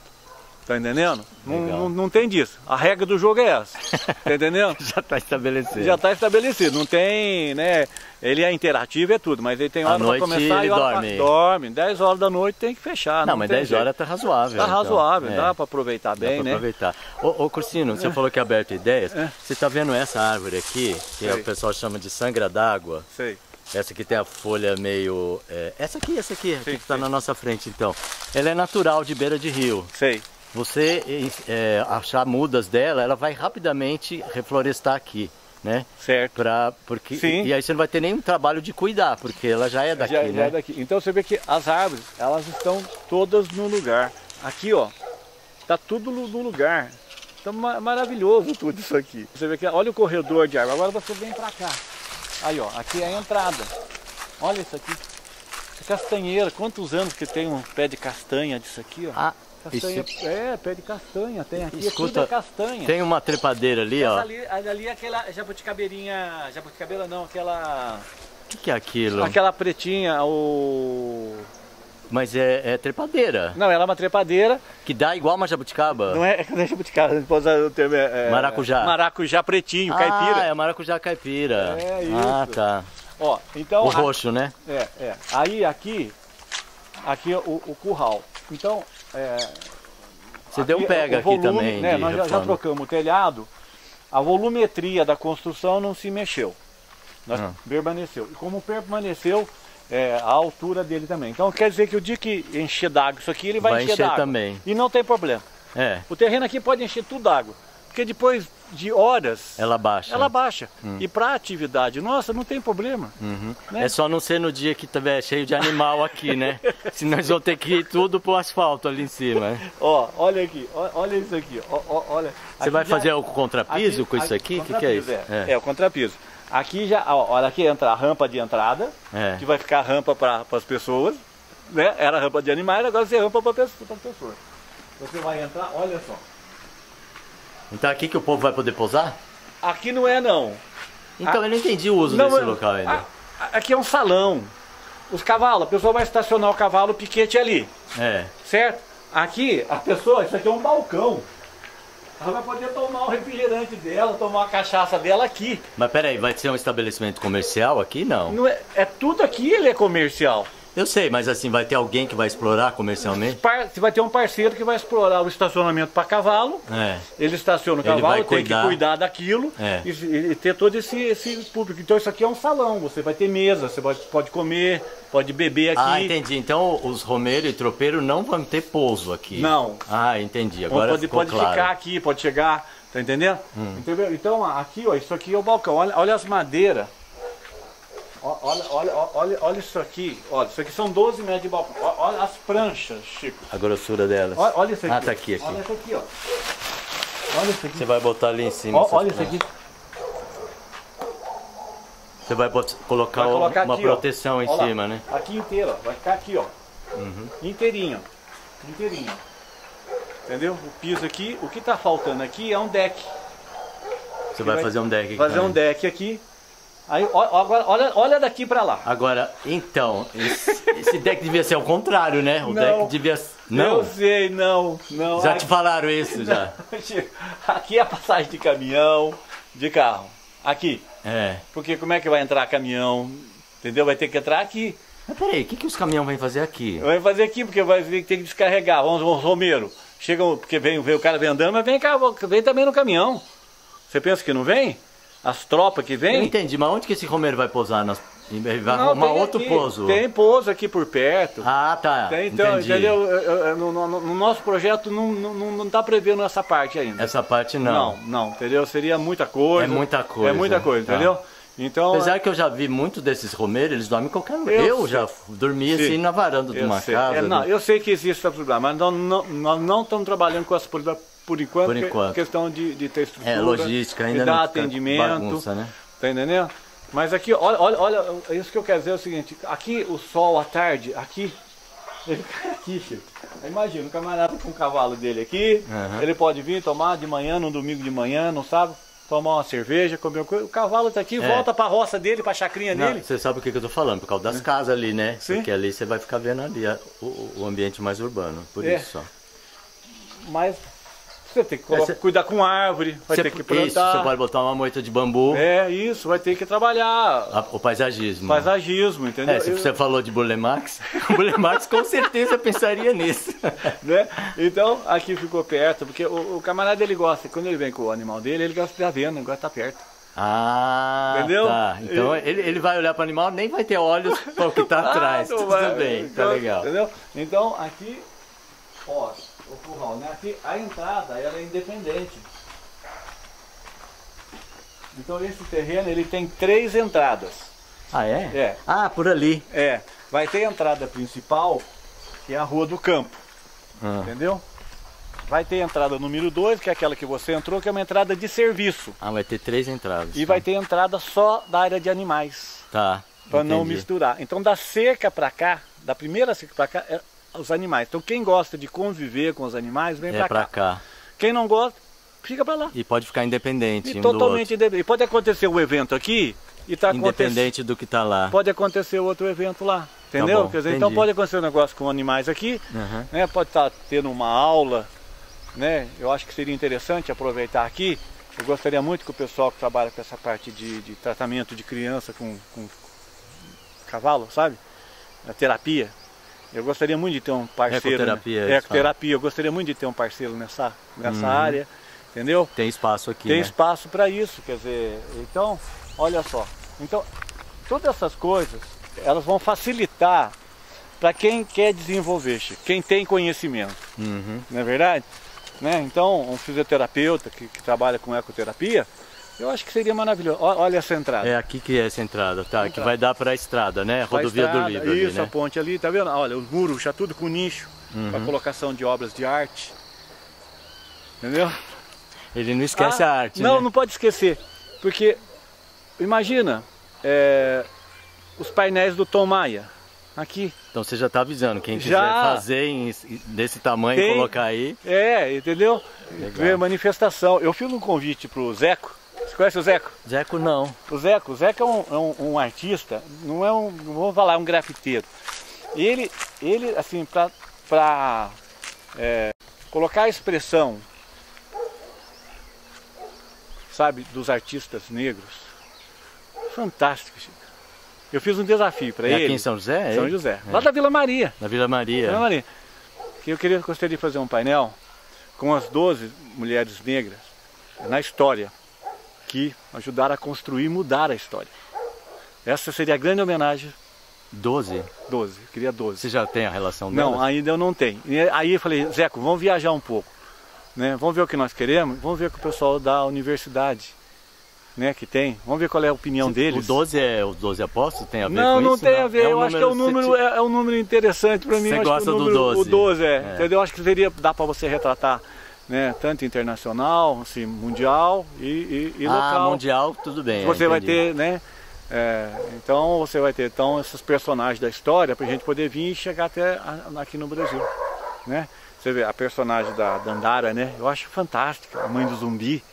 Tá entendendo? Não, não, não, tem disso. A regra do jogo é essa. Tá entendendo? *laughs* Já está estabelecido. Já está estabelecido. Não tem, né? Ele é interativo, é tudo, mas ele tem hora para começar e hora dorme. Pra... dorme. 10 horas da noite tem que fechar. Não, não mas 10 horas tá razoável. Tá então. razoável, é. dá para aproveitar bem, dá pra né? aproveitar. Ô, ô Cursino, você é. falou que é aberto ideias. É. Você tá vendo essa árvore aqui, que o pessoal chama de sangra d'água? Sei. Essa aqui tem a folha meio... É... essa aqui, essa aqui, que está na nossa frente então. Ela é natural de beira de rio. Sei você é, achar mudas dela, ela vai rapidamente reflorestar aqui. Né? Certo. Pra, porque, Sim. E aí você não vai ter nenhum trabalho de cuidar, porque ela já é daqui, já, né? Já é daqui. Então você vê que as árvores, elas estão todas no lugar. Aqui, ó, tá tudo no lugar. Tá maravilhoso tudo isso aqui. Você vê que olha o corredor de água. Agora você vem para cá. Aí, ó, aqui é a entrada. Olha isso aqui. Castanheira, quantos anos que tem um pé de castanha disso aqui, ó? Ah, castanha, isso... é, pé de castanha, tem aqui, Escuta, é castanha. Tem uma trepadeira ali, Essa ó. Ali, ali é aquela jabuticabeirinha, jabuticabeira não, aquela... O que, que é aquilo? Aquela pretinha, o... Mas é, é, trepadeira. Não, ela é uma trepadeira. Que dá igual uma jabuticaba? Não é, *laughs* não é jabuticaba, gente pode usar o termo. É, é, maracujá. Maracujá pretinho, ah, caipira. Ah, é maracujá caipira. É isso. Ah, tá. Ó, então, o roxo, né? É, é. Aí aqui, aqui é o, o curral. Então, é, Você deu um pega volume, aqui também. Né, nós já, já, trocamos o telhado, a volumetria da construção não se mexeu. Nós ah. permaneceu. E como permaneceu, é, a altura dele também. Então quer dizer que o dia que encher d'água isso aqui, ele vai, vai encher, encher d'água. também. E não tem problema. É. O terreno aqui pode encher tudo d'água. Porque depois de horas. Ela baixa. Ela baixa. Hum. E para atividade nossa, não tem problema. Uhum. Né? É só não ser no dia que estiver cheio de animal aqui, né? *laughs* Senão nós vamos ter que ir tudo pro asfalto ali em cima. Ó, olha aqui, olha isso aqui. Ó, olha. Você vai fazer o contrapiso aqui, com isso aqui? O que, que, é isso? É, é. é o contrapiso. Aqui já, ó, olha aqui entra a rampa de entrada, é. que vai ficar rampa para as pessoas, né? Era rampa de animais, agora você rampa para as pessoas. Você vai entrar, olha só. Então aqui que o povo vai poder pousar? Aqui não é não. Então a... eu não entendi o uso não, desse local ainda. A... aqui é um salão. Os cavalos, a pessoa vai estacionar o cavalo, o piquete ali. É. Certo? Aqui, a pessoa, isso aqui é um balcão. Ela vai poder tomar o refrigerante dela, tomar a cachaça dela aqui. Mas peraí, vai ser um estabelecimento comercial aqui? Não. não é, é tudo aqui ele é comercial. Eu sei, mas assim, vai ter alguém que vai explorar comercialmente? Você vai ter um parceiro que vai explorar o estacionamento para cavalo. É. Ele estaciona o cavalo, tem que cuidar daquilo é. e, e, ter todo esse, esse público. Então isso aqui é um salão, você vai ter mesa, você pode, pode comer, pode beber aqui. Ah, entendi. Então os romeiros e tropeiros não vão ter pouso aqui. Não. Ah, entendi. Agora pode, pode claro. ficar aqui, pode chegar, tá entendendo? Hum. Então aqui, ó, isso aqui é o balcão. Olha, olha as madeiras Olha, olha, olha, olha isso aqui. Olha, isso aqui são 12 metros de balcão. Olha as pranchas, Chico. A grossura delas. Olha, olha isso aqui. Ah, tá aqui, aqui. Olha isso aqui, ó. Olha isso aqui. Você vai botar ali em cima. Olha, olha isso aqui. Você vai colocar, vai colocar uma aqui, proteção ó. em cima, lá. né? Aqui inteira, vai ficar aqui, ó. Uhum. Inteirinho. Inteirinho. Entendeu? O piso aqui, o que tá faltando aqui é um deck. Você vai, vai, fazer um deck aqui. Fazer também. um deck aqui Aí, agora, olha, olha daqui para lá. Agora, então, esse, esse, deck devia ser ao contrário, né? O não, deck devia. Não. Eu sei, não, não. Já aqui, te falaram isso já. *laughs* Aqui é a passagem de caminhão, de carro. Aqui. É. Porque como é que vai entrar caminhão? Entendeu? Vai ter que entrar aqui. Mas peraí, o que, que os caminhões vão fazer aqui? Vai fazer aqui, porque vai ter que descarregar. Vamos, vamos Romero. Chega, porque vem, vem o cara vem andando, mas vem cá, vem também no caminhão. Você pensa que não vem? As tropas que vêm. Eu entendi, mas onde que esse Romero vai pousar? Nas... Vai não, arrumar outro aqui, pouso? Tem pouso aqui por perto. Ah, tá. Tem, então, entendi. entendeu? No, no, no, nosso projeto não, não, não tá prevendo essa parte ainda. Essa parte não. Não, não, entendeu? Seria muita coisa. É muita coisa. É muita coisa, tá. entendeu? Então, Apesar que eu já vi muitos desses romeiros, eles dormem em qualquer lugar. Eu, eu já dormi assim na varanda de uma sei. casa. É, não, eu sei que existe esse problema, mas nós não, nós não estamos trabalhando com essa por enquanto, por enquanto. questão de, de ter estrutura, é, logística, ainda dar atendimento, bagunça, né? Tá entendendo? Mas aqui, olha, olha, olha, isso que eu quero dizer é o seguinte, aqui o sol à tarde, aqui, ele cai aqui, Chico. Imagina, um camarada com o cavalo dele aqui, uhum. ele pode vir tomar de manhã, no domingo de manhã, não sabe? Tomar uma cerveja, comer uma coisa. O cavalo tá aqui, é. volta pra roça dele, pra chacrinha não, dele. Você sabe o que, que eu tô falando, por causa das é. casas ali, né? Sim. Porque ali você vai ficar vendo ali o, o ambiente mais urbano, por é. isso só. Mas você tem que colocar, é, cuidar com árvore, vai ter que plantar. Isso, você pode botar uma moita de bambu. É, isso, vai ter que trabalhar. A, o paisagismo. Paisagismo, entendeu? É, se você falou de Bulemax, o Bulemax com certeza pensaria nisso. *laughs* né? Então, aqui ficou perto, porque o, o, camarada ele gosta, quando ele vem com o animal dele, ele gosta de estar vendo, gosta de estar perto. Ah, Entendeu? Tá. Então ele, ele vai olhar para o animal, nem vai ter olhos para o que está *laughs* atrás. Ah, Tudo vai. bem, tá então, legal. Entendeu? Então aqui, ó, o curral, né? Aqui a entrada ela é independente. Então esse terreno ele tem três entradas. Ah é? É. Ah, por ali. É. Vai ter a entrada principal, que é a rua do campo. Ah. Entendeu? vai ter entrada número 2, que é aquela que você entrou, que é uma entrada de serviço. Ah, vai ter três entradas. E tá. vai ter entrada só da área de animais. Tá. Para não misturar. Então da cerca para cá, da primeira cerca para cá, é os animais. Então quem gosta de conviver com os animais, vem é para cá. cá. Quem não gosta, fica para lá. E pode ficar independente. E um totalmente independente. E pode acontecer um evento aqui e tá Independente do que está lá. Pode acontecer outro evento lá. Entendeu? Tá bom, Quer dizer, então pode acontecer um negócio com animais aqui, uhum. né? pode estar tá tendo uma aula, né? Eu acho que seria interessante aproveitar aqui. Eu gostaria muito que o pessoal que trabalha com essa parte de, de tratamento de criança com, com cavalo, sabe? A terapia. Eu gostaria muito de ter um parceiro. Ecoterapia. Né? Ecoterapia. Eu gostaria muito de ter um parceiro nessa, nessa uhum. área. Entendeu? Tem espaço aqui. Tem né? espaço para isso. Quer dizer, então, olha só. Então, todas essas coisas, elas vão facilitar para quem quer desenvolver, quem tem conhecimento. Uhum. Não é verdade? Né? Então, um fisioterapeuta que, que trabalha com ecoterapia, eu acho que seria maravilhoso. Olha essa entrada. É aqui que é essa entrada, tá? Entrada. Que vai dar para a estrada, né? Rodovia estrada, do Livro. Isso, ali, né? a ponte ali, tá vendo? Olha, os muros já tudo com nicho, uhum. para colocação de obras de arte. Entendeu? Ele não esquece ah, a arte, Não, né? não pode esquecer. Porque, imagina, é, os painéis do Tom Maia, aqui. Então você já está avisando, quem quiser já. fazer em, desse tamanho Tem, colocar aí. É, entendeu? Ver manifestação. Eu fiz um convite para o Zeco. Você conhece o Zeco? Zeco não. O Zeco, o Zeco é um, é um, um artista, não é um, não vou falar, é um grafiteiro. Ele, ele assim, para é, colocar a expressão, sabe, dos artistas negros, fantástico, Chico. Eu fiz um desafio para é ele. Aqui em São José? São José. É. Lá da Vila Maria. Da Vila Maria. Vila Maria. Que eu queria gostaria de fazer um painel com as 12 mulheres negras na história que ajudaram a construir e mudar a história. Essa seria a grande homenagem. 12? 12, eu queria 12. Você já tem a relação delas? Não, ainda eu não tenho. E aí eu falei, Zeco, vamos viajar um pouco. Né? Vamos ver o que nós queremos, vamos ver com o pessoal da universidade né, que tem. Vamos ver qual é a opinião deles. O 12 é os 12 apóstolos? Tem a ver não, com não isso? Tem não, tem a ver. É um eu acho que é um número, é, é, um número interessante para mim. Você gosta número, do 12? O 12, é. é. Entendeu? Acho que seria, dá para você retratar né, tanto internacional, assim, mundial e, e, e ah, local. mundial, tudo bem. Você é, vai ter, né? É, então você vai ter então esses personagens da história para a gente poder vir e chegar até aqui no Brasil, né? Você vê a personagem da Dandara, né? Eu acho fantástica, a mãe do zumbi.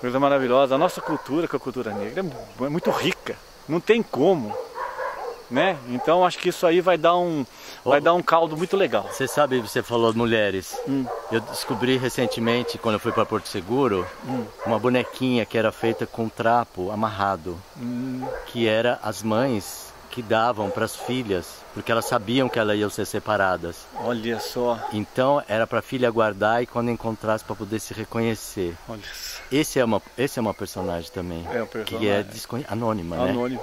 Coisa maravilhosa. A nossa cultura, que é a cultura negra, é muito rica. Não tem como. Né? Então acho que isso aí vai dar um, vai dar um caldo muito legal. Você sabe, você falou mulheres. Hum. Eu descobri recentemente, quando eu fui para Porto Seguro, hum. uma bonequinha que era feita com trapo amarrado, hum. que era as mães que davam para as filhas, porque elas sabiam que elas iam ser separadas. Olha só. Então era para a filha guardar e quando encontrasse para poder se reconhecer. Olha só. Esse é uma, esse é uma personagem também. É um personagem. Que é anônima, Anônimo. né? Anônimo.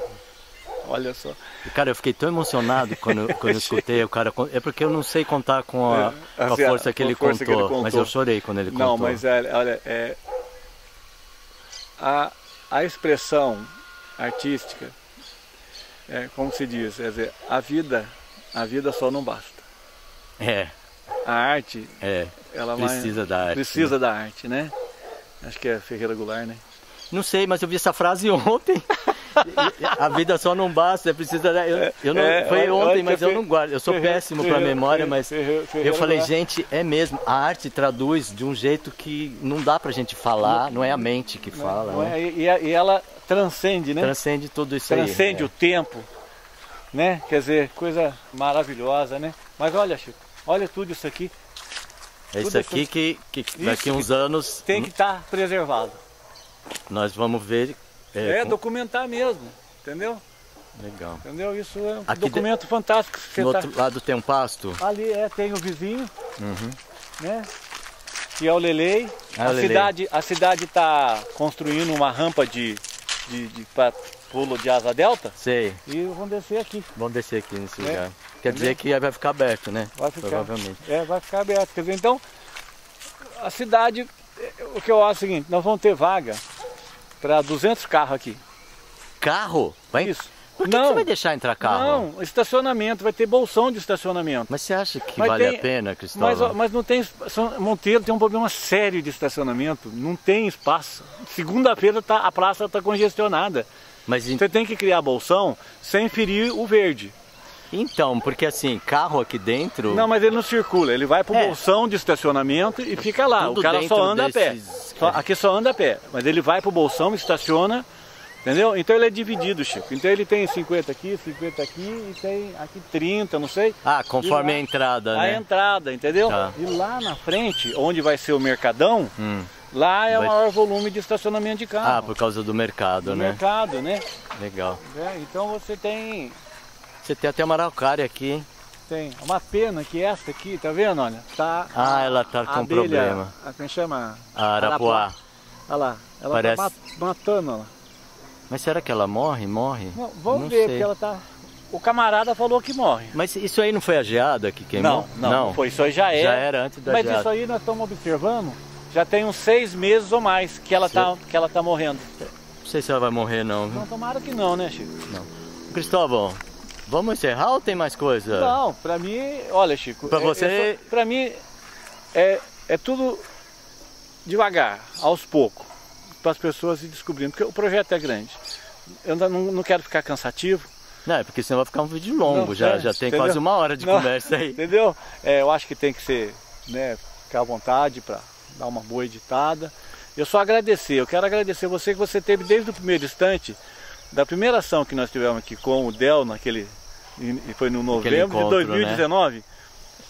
Olha só. Cara, eu fiquei tão emocionado quando, *laughs* quando eu escutei o cara. É porque eu não sei contar com a, é, com a força, que, ele força que, ele contou, mas eu chorei quando ele não, contou. Não, mas é, olha, é, a, a expressão artística, é, como se diz, é dizer, a vida, a vida só não basta. É. A arte, é. ela precisa vai, da arte. Precisa né? da arte, né? Acho que é Ferreira Goulart, né? Não sei, mas eu vi essa frase *laughs* ontem. A vida só não basta, é preciso. Eu, eu não, é, foi ontem, olha, mas eu não guardo. Eu sou péssimo para memória, mas eu falei, gente, é mesmo. A arte traduz de um jeito que não dá pra gente falar, não, é a mente que fala. Não né? é, e, e, ela transcende, né? Transcende tudo isso transcende aí. Transcende o tempo, né? Quer dizer, coisa maravilhosa, né? Mas olha, Chico, olha tudo isso aqui. É isso aqui que, que daqui a uns anos. Tem que estar tá preservado. Nós vamos ver. É, é com... documentar mesmo, entendeu? Legal. Entendeu? Isso é um aqui documento de... fantástico. No tá... outro lado tem um pasto? Ali é, tem o vizinho, uhum. né? Que é o Lelei. Ah, a, Lelei. Cidade, a cidade está construindo uma rampa de, de, de para pulo de asa delta. Sei. E vão descer aqui. Vão descer aqui nesse É. lugar. Quer dizer que vai ficar aberto, né? Vai ficar. Provavelmente. É, vai ficar aberto. Quer dizer, então, a cidade, o que eu acho é o seguinte, nós vamos ter vaga para 200 carros aqui. Carro? Vai, Isso. Por que, não, que você vai deixar entrar carro? Não, estacionamento, vai ter bolsão de estacionamento. Mas você acha que Mas vale tem- a pena, Cristóvão? Mas, mas não tem. Monteiro tem um problema sério de estacionamento. Não tem espaço. Segunda-feira tá, a praça está congestionada. Mas Você tem que criar bolsão sem ferir o verde. Então, porque assim, carro aqui dentro. Não, mas ele não circula. Ele vai pro É. bolsão de estacionamento e fica lá. Tudo o cara só anda a pé. desses- Só- aqui só anda a pé. Mas ele vai pro bolsão, estaciona. Entendeu? Então ele é dividido, Chico. Então ele tem 50 aqui, 50 aqui e tem aqui 30, não sei. Ah, conforme lá- a entrada, A né? entrada, entendeu? Tá. E lá na frente, onde vai ser o mercadão, Hum. lá é o maior volume de estacionamento de carro. Ah, por causa do mercado, do né? mercado, né? Legal. É, então você tem, Você tem até uma araucária aqui, hein? tem uma pena que essa aqui, tá vendo? Olha, tá. Ah, ela tá com abelha, problema. A, como chama? A arapuá. Olha lá, ela Parece- tá mat- matando ela. Mas será que ela morre? Morre? Não, vamos Não ver, sei. porque ela tá. O camarada falou que morre. Mas isso aí não foi a geada que queimou? Não, não, não foi. Isso aí já é. Já era antes da Mas geada. isso aí nós estamos observando. Já tem uns seis meses ou mais que ela, tá, que ela tá morrendo. Não sei se ela vai morrer não, viu? Não, tomara que não, né, Chico? Cristóvão, vamos encerrar ou tem mais coisa? Não, pra mim, olha, Chico. Pra é- você- é só- pra mim, é, é tudo devagar, aos poucos, para as pessoas ir descobrindo, porque o projeto é grande. Eu não, não quero ficar cansativo, Não, é porque senão vai ficar um vídeo longo, Não, já, é, já tem entendeu? quase uma hora de Não. conversa aí. entendeu? É, eu acho que tem que ser, né, ficar à vontade para dar uma boa editada. Eu só agradecer, eu quero agradecer você que você teve desde o primeiro instante, da primeira ação que nós tivemos aqui com o Del, naquele, e foi no novembro encontro, de 2019.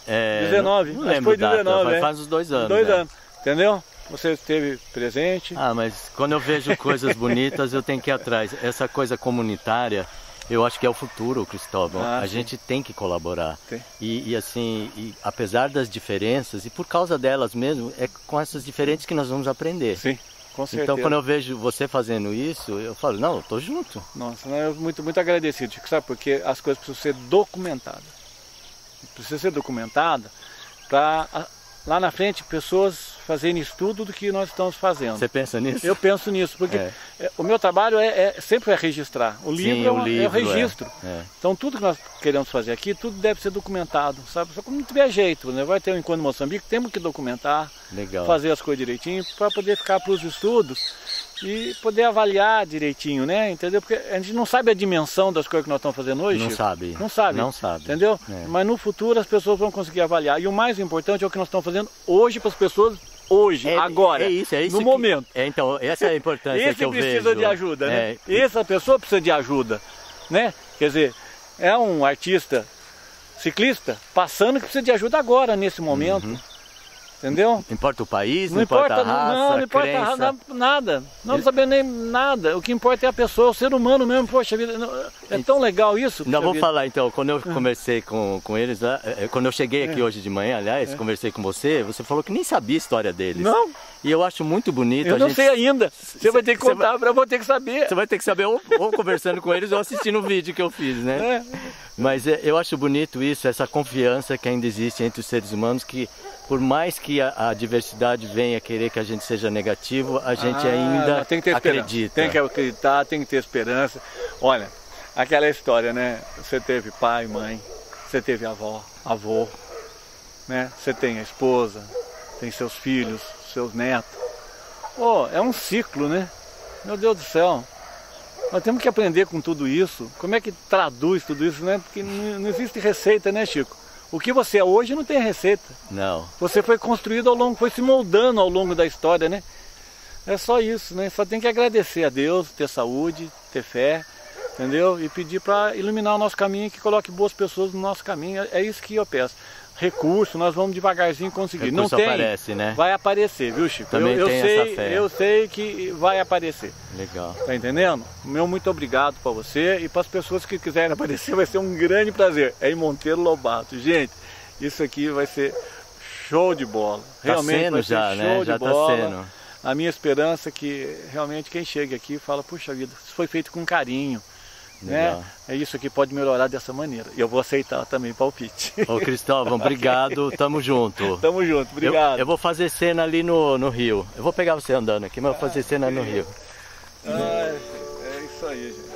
É, 19, não, não lembro foi data, 19, faz, é. uns dois anos. Dois né? anos, entendeu? Você esteve presente. Ah, mas quando eu vejo coisas bonitas, eu tenho que ir atrás. Essa coisa comunitária, eu acho que é o futuro, Cristóvão. Ah, a sim. gente tem que colaborar. E, e assim, e apesar das diferenças, e por causa delas mesmo, é com essas diferentes que nós vamos aprender. Sim, com certeza. Então, quando eu vejo você fazendo isso, eu falo, não, eu tô junto. Nossa, eu muito, muito agradecido, Chico, sabe? Porque as coisas precisam ser documentadas. Precisa ser documentada para lá na frente pessoas fazerem estudo do que nós estamos fazendo. Você pensa nisso? Eu penso nisso, porque É. é, o meu trabalho é, é- sempre é registrar. O livro, Sim, é, o uma- é o livro, é. registro. É. Então tudo que nós queremos fazer aqui, tudo deve ser documentado, sabe? Só que não tiver jeito, né? Vai ter um encontro em Moçambique, temos que documentar, Legal. fazer as coisas direitinho para poder ficar para os estudos e poder avaliar direitinho, né? Entendeu? Porque a gente não sabe a dimensão das coisas que nós estamos fazendo hoje. Não Chico. sabe. Não sabe. Não sabe. Entendeu? Mas no futuro as pessoas vão conseguir avaliar. E o mais importante é o que nós estamos fazendo hoje para as pessoas hoje, É- agora, é isso, é isso no que- momento. É, então, essa é a importância Esse que eu precisa vejo. de ajuda, né? É, Essa pessoa precisa de ajuda, né? Quer dizer, é um artista ciclista passando que precisa de ajuda agora, nesse momento. Uhum. Entendeu? Não importa o país, não, Não importa, importa, a raça, não, não importa crença. na- nada. Não Ele- sabendo nem nada. O que importa é a pessoa, o ser humano mesmo. Poxa vida, não- é tão legal isso. Poxa vou vida. falar então, quando eu conversei com, com eles, lá, eh, quando eu cheguei aqui hoje de manhã, aliás, conversei com você, você falou que nem sabia a história deles. Não, E eu acho muito bonito eu não gente. sei ainda. Você vai ter que contar, eu vou ter que saber. Você vai ter que saber ou, ou conversando com eles ou assistindo o vídeo que eu fiz, né? É. Mas eh, eu acho bonito isso, essa confiança que ainda existe entre os seres humanos, que por mais que a, a diversidade venha querer que a gente seja negativo, a gente Ah, ainda tem que ter acredita. Tem que acreditar, tem que ter esperança. Olha, aquela história, né? Você teve pai, mãe, você teve avó, avô, né? Você tem a esposa, tem seus filhos, seus netos. Pô, é um ciclo, né? Meu Deus do céu. Nós temos que aprender com tudo isso. Como é que traduz tudo isso, né? Porque não existe receita, né, Chico? O que você é hoje não tem receita. Não. Você foi construído ao longo, foi se moldando ao longo da história, né? É só isso, né? Só tem que agradecer a Deus, ter saúde, ter fé, entendeu? E pedir para iluminar o nosso caminho que coloque boas pessoas no nosso caminho. É isso que eu peço. Recurso, nós vamos devagarzinho conseguir. Recurso Não tem, aparece, né? vai aparecer, viu, Chico? Também eu, eu sei, eu sei que vai aparecer. Legal. Tá entendendo? Meu muito obrigado para você e para as pessoas que quiserem *laughs* aparecer, vai ser um grande prazer. É em Monteiro Lobato. Gente, isso aqui vai ser show de bola. Realmente tá sendo vai ser já, show né? de Já tá bola. sendo. A minha esperança é que realmente quem chega aqui fala, puxa vida, isso foi feito com carinho né? É Isso que pode melhorar dessa maneira. E eu vou aceitar também palpite. Ô Cristóvão, *laughs* obrigado, tamo junto. Tamo junto, obrigado. Eu, eu, vou fazer cena ali no, no Rio. Eu vou pegar você andando aqui, mas ah, vou fazer cena no Rio. Ah, é, é isso aí, gente.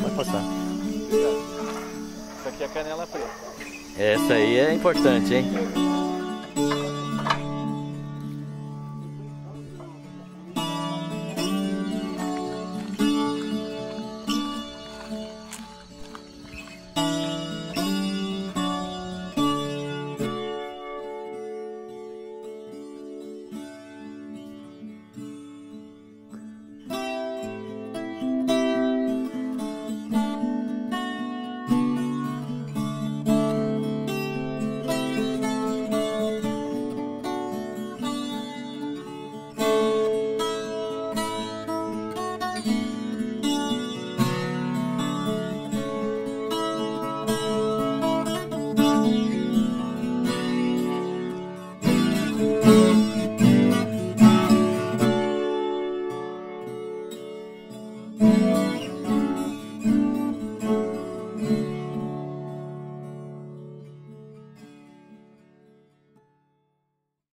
Vai passar. Obrigado. Isso aqui é canela preta. Essa aí é importante, hein?